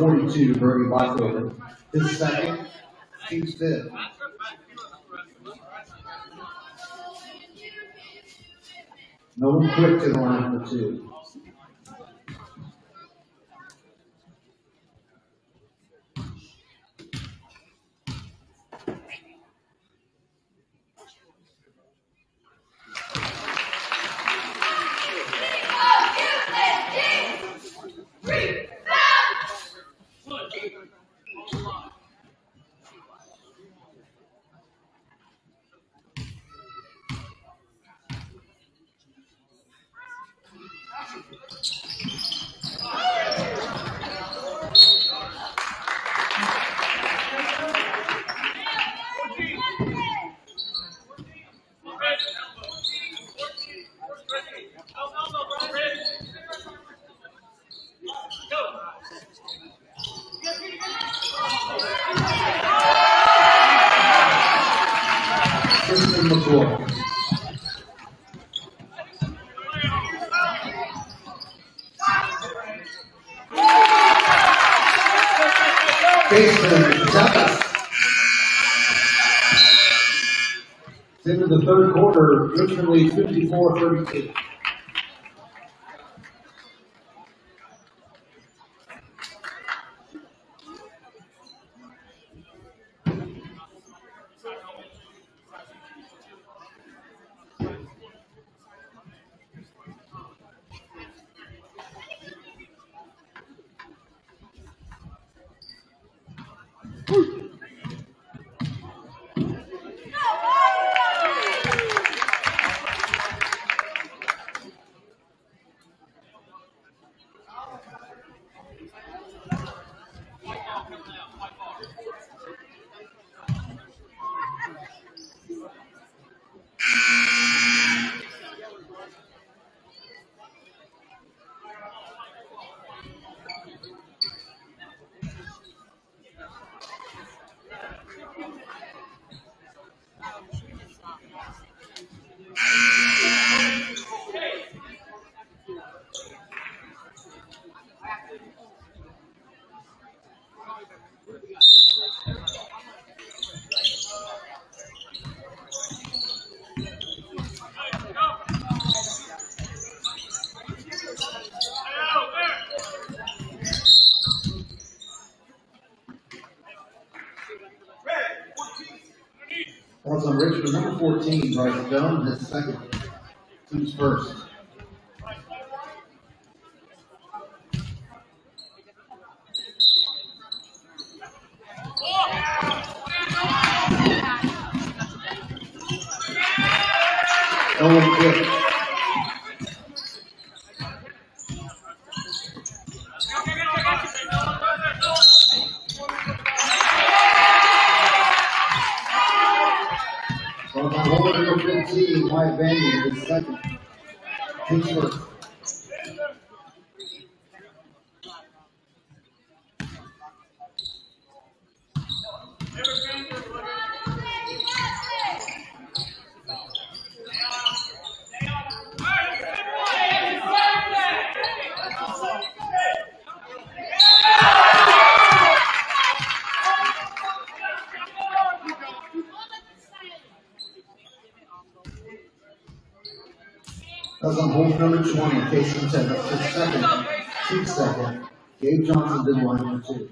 42, Bernie Blackwood. His second, He's fifth. No one quick to the line for two. 3432. number 14, Bryce Jones, and second. Who's first? 20, Casey Tennant took second, Chief second, Gabe Johnson did one and two.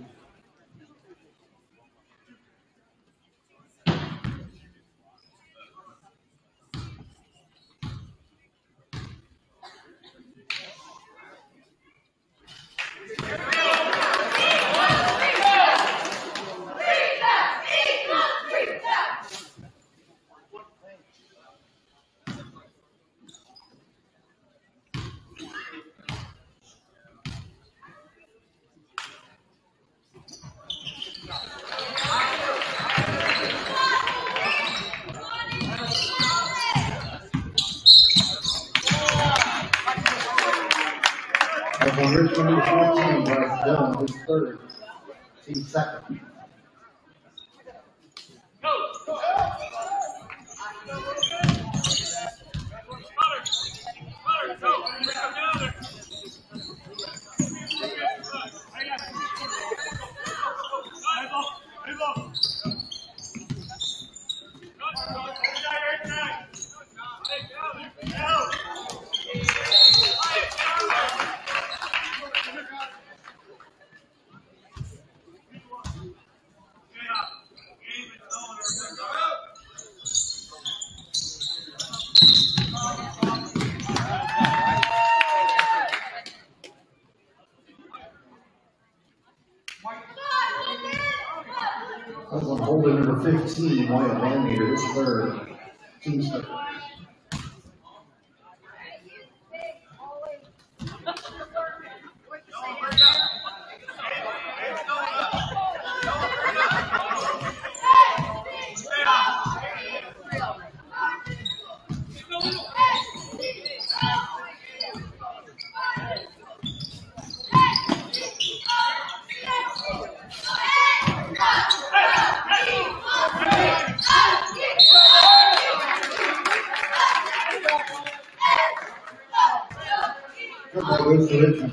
Goes to Richmond.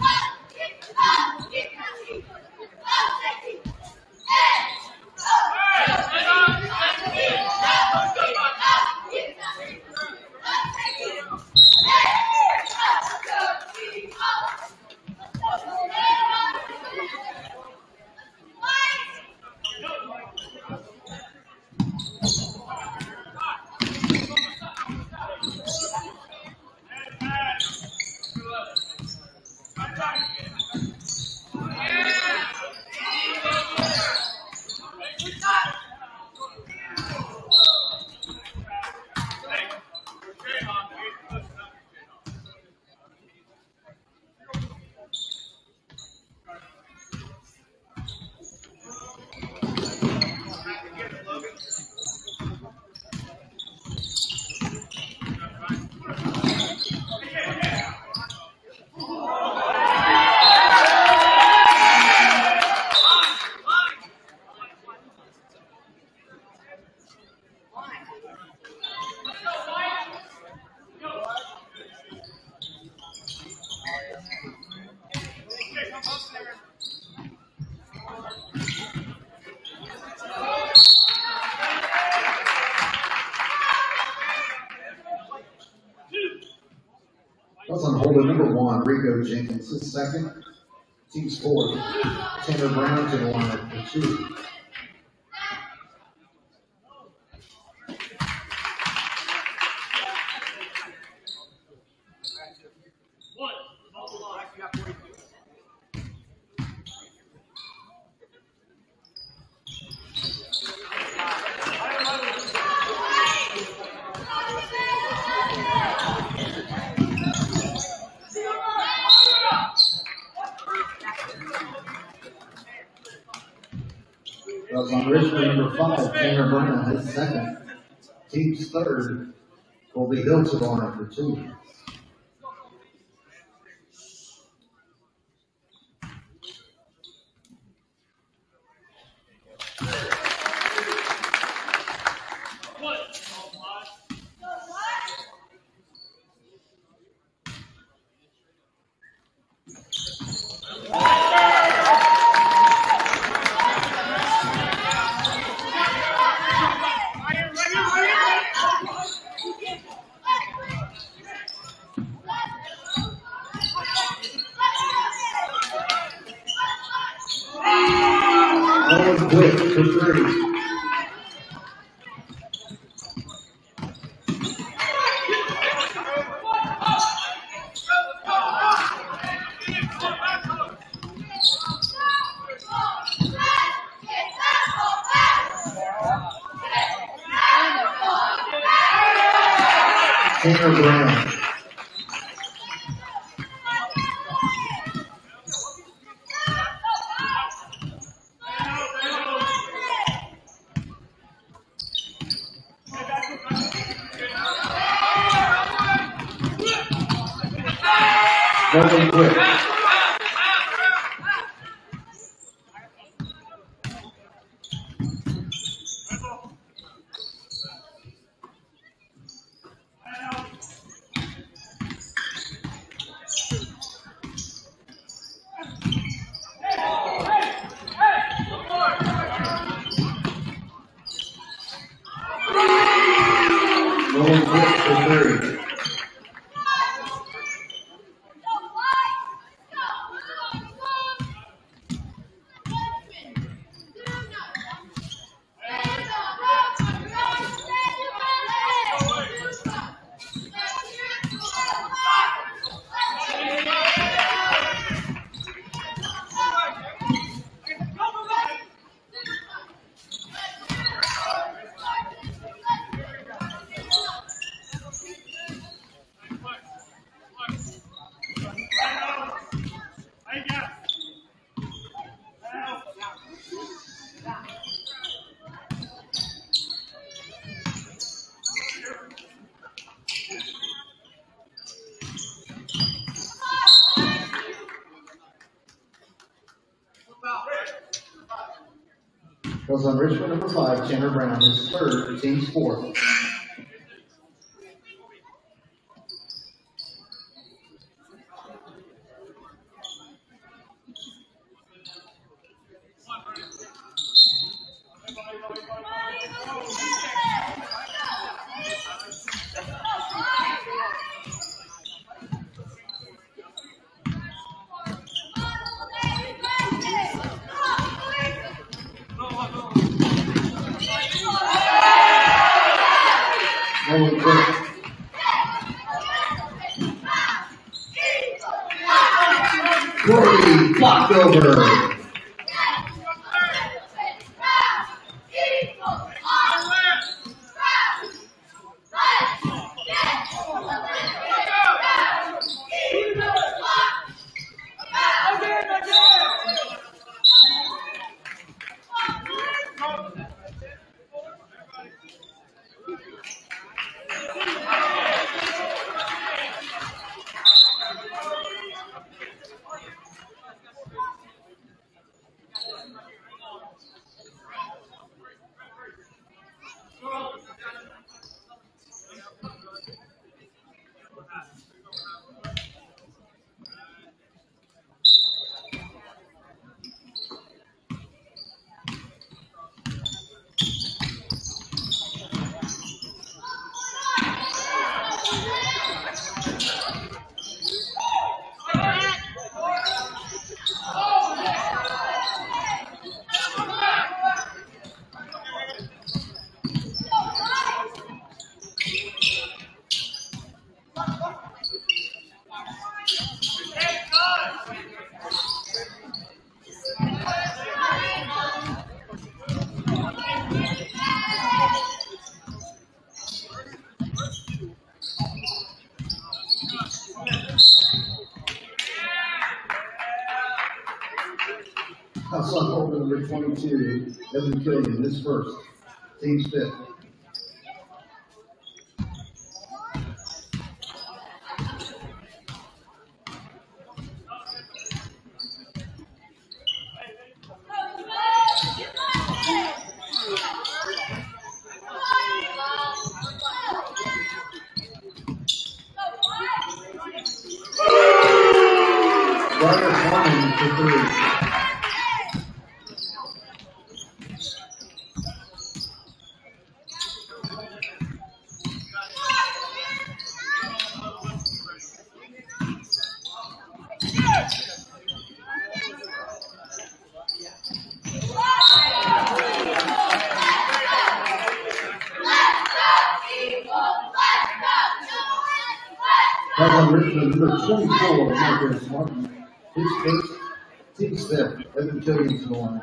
That's on Holden number one, Rico Jenkins, is second. Team's fourth. Tanner Brown to the line for two. That's on Richmond number five, Tanner Brown, his second. Team's third, Hill to the for two. On Richmond number five, Tanner Brown, his third, team's fourth. First, team's fifth. Ryder Farman for three. That one Fifth, Evan Killian's in the line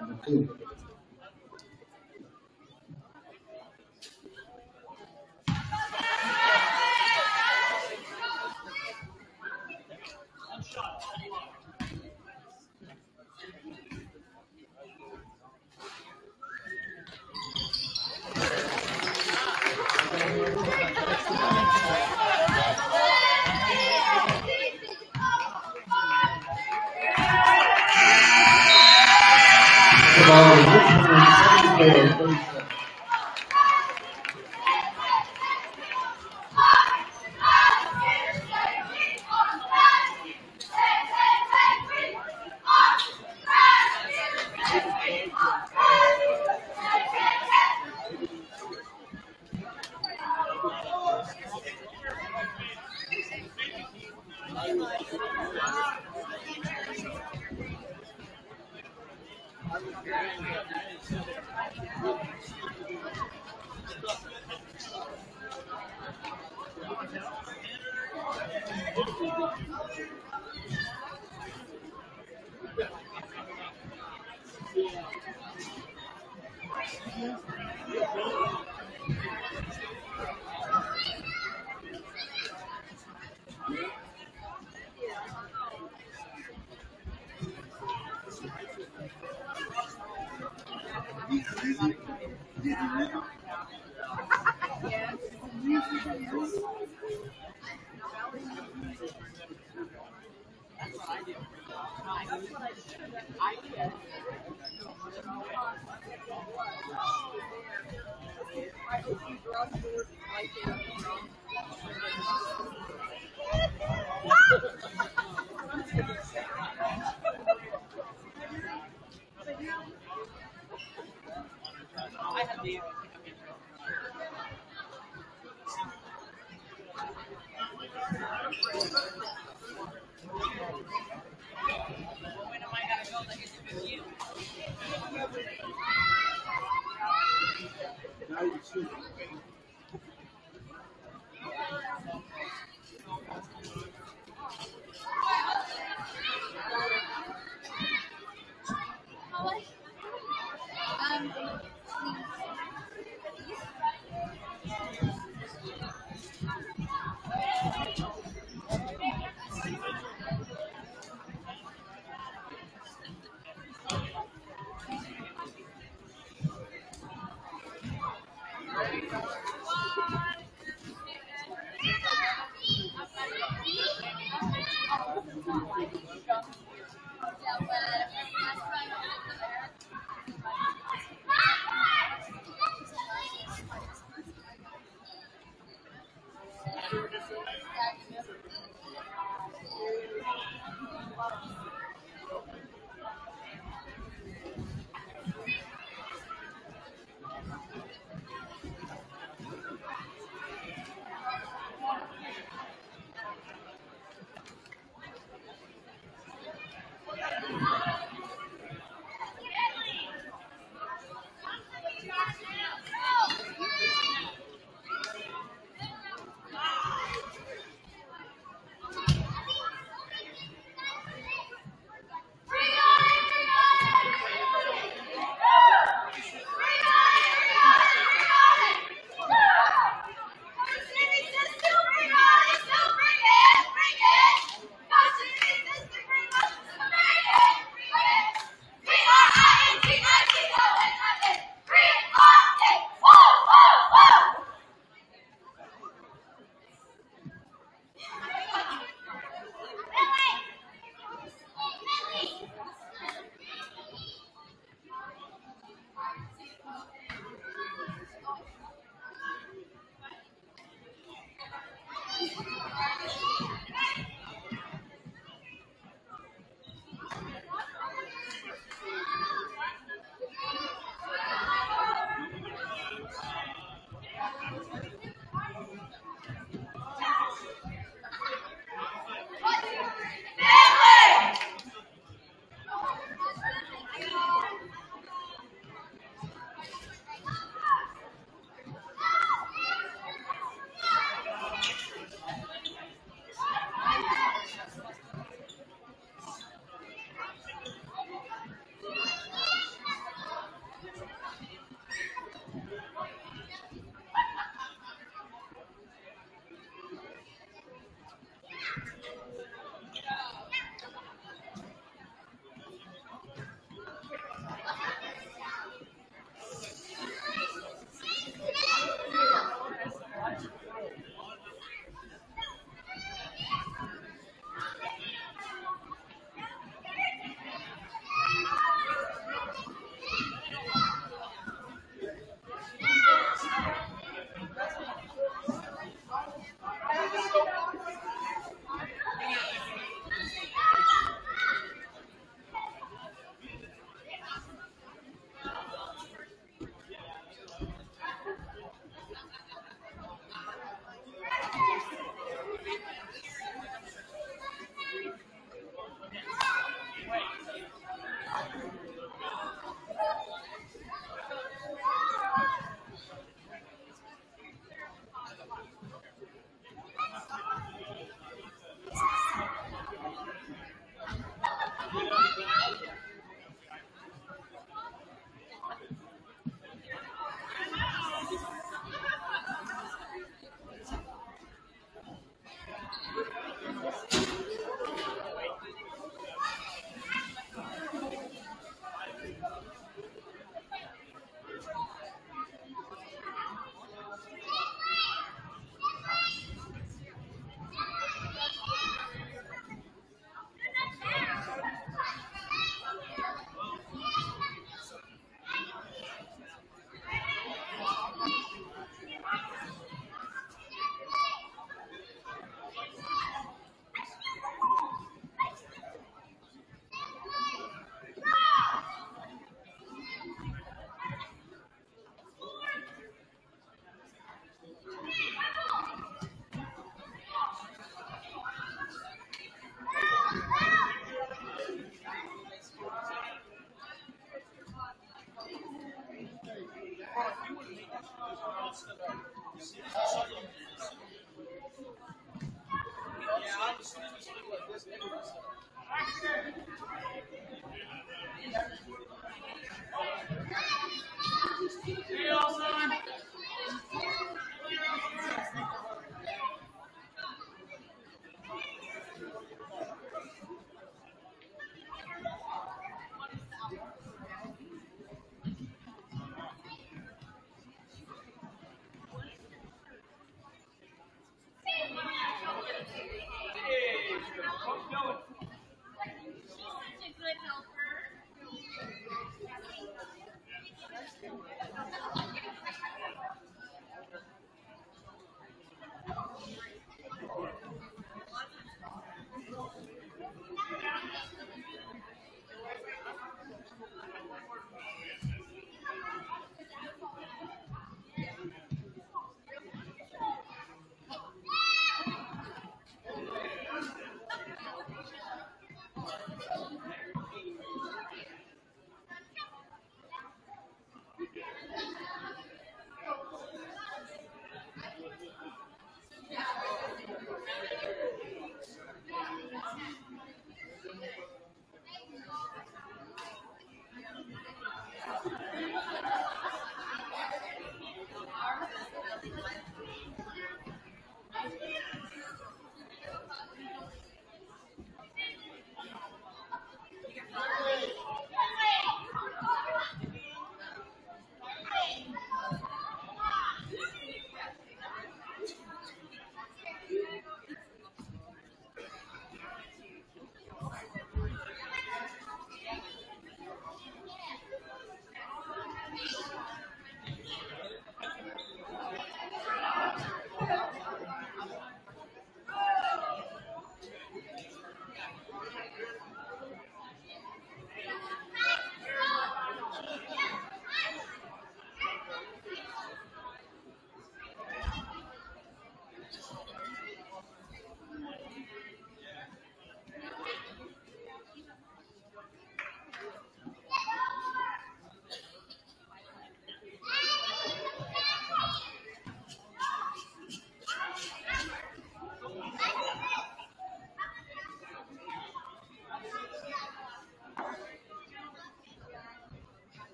Now you see.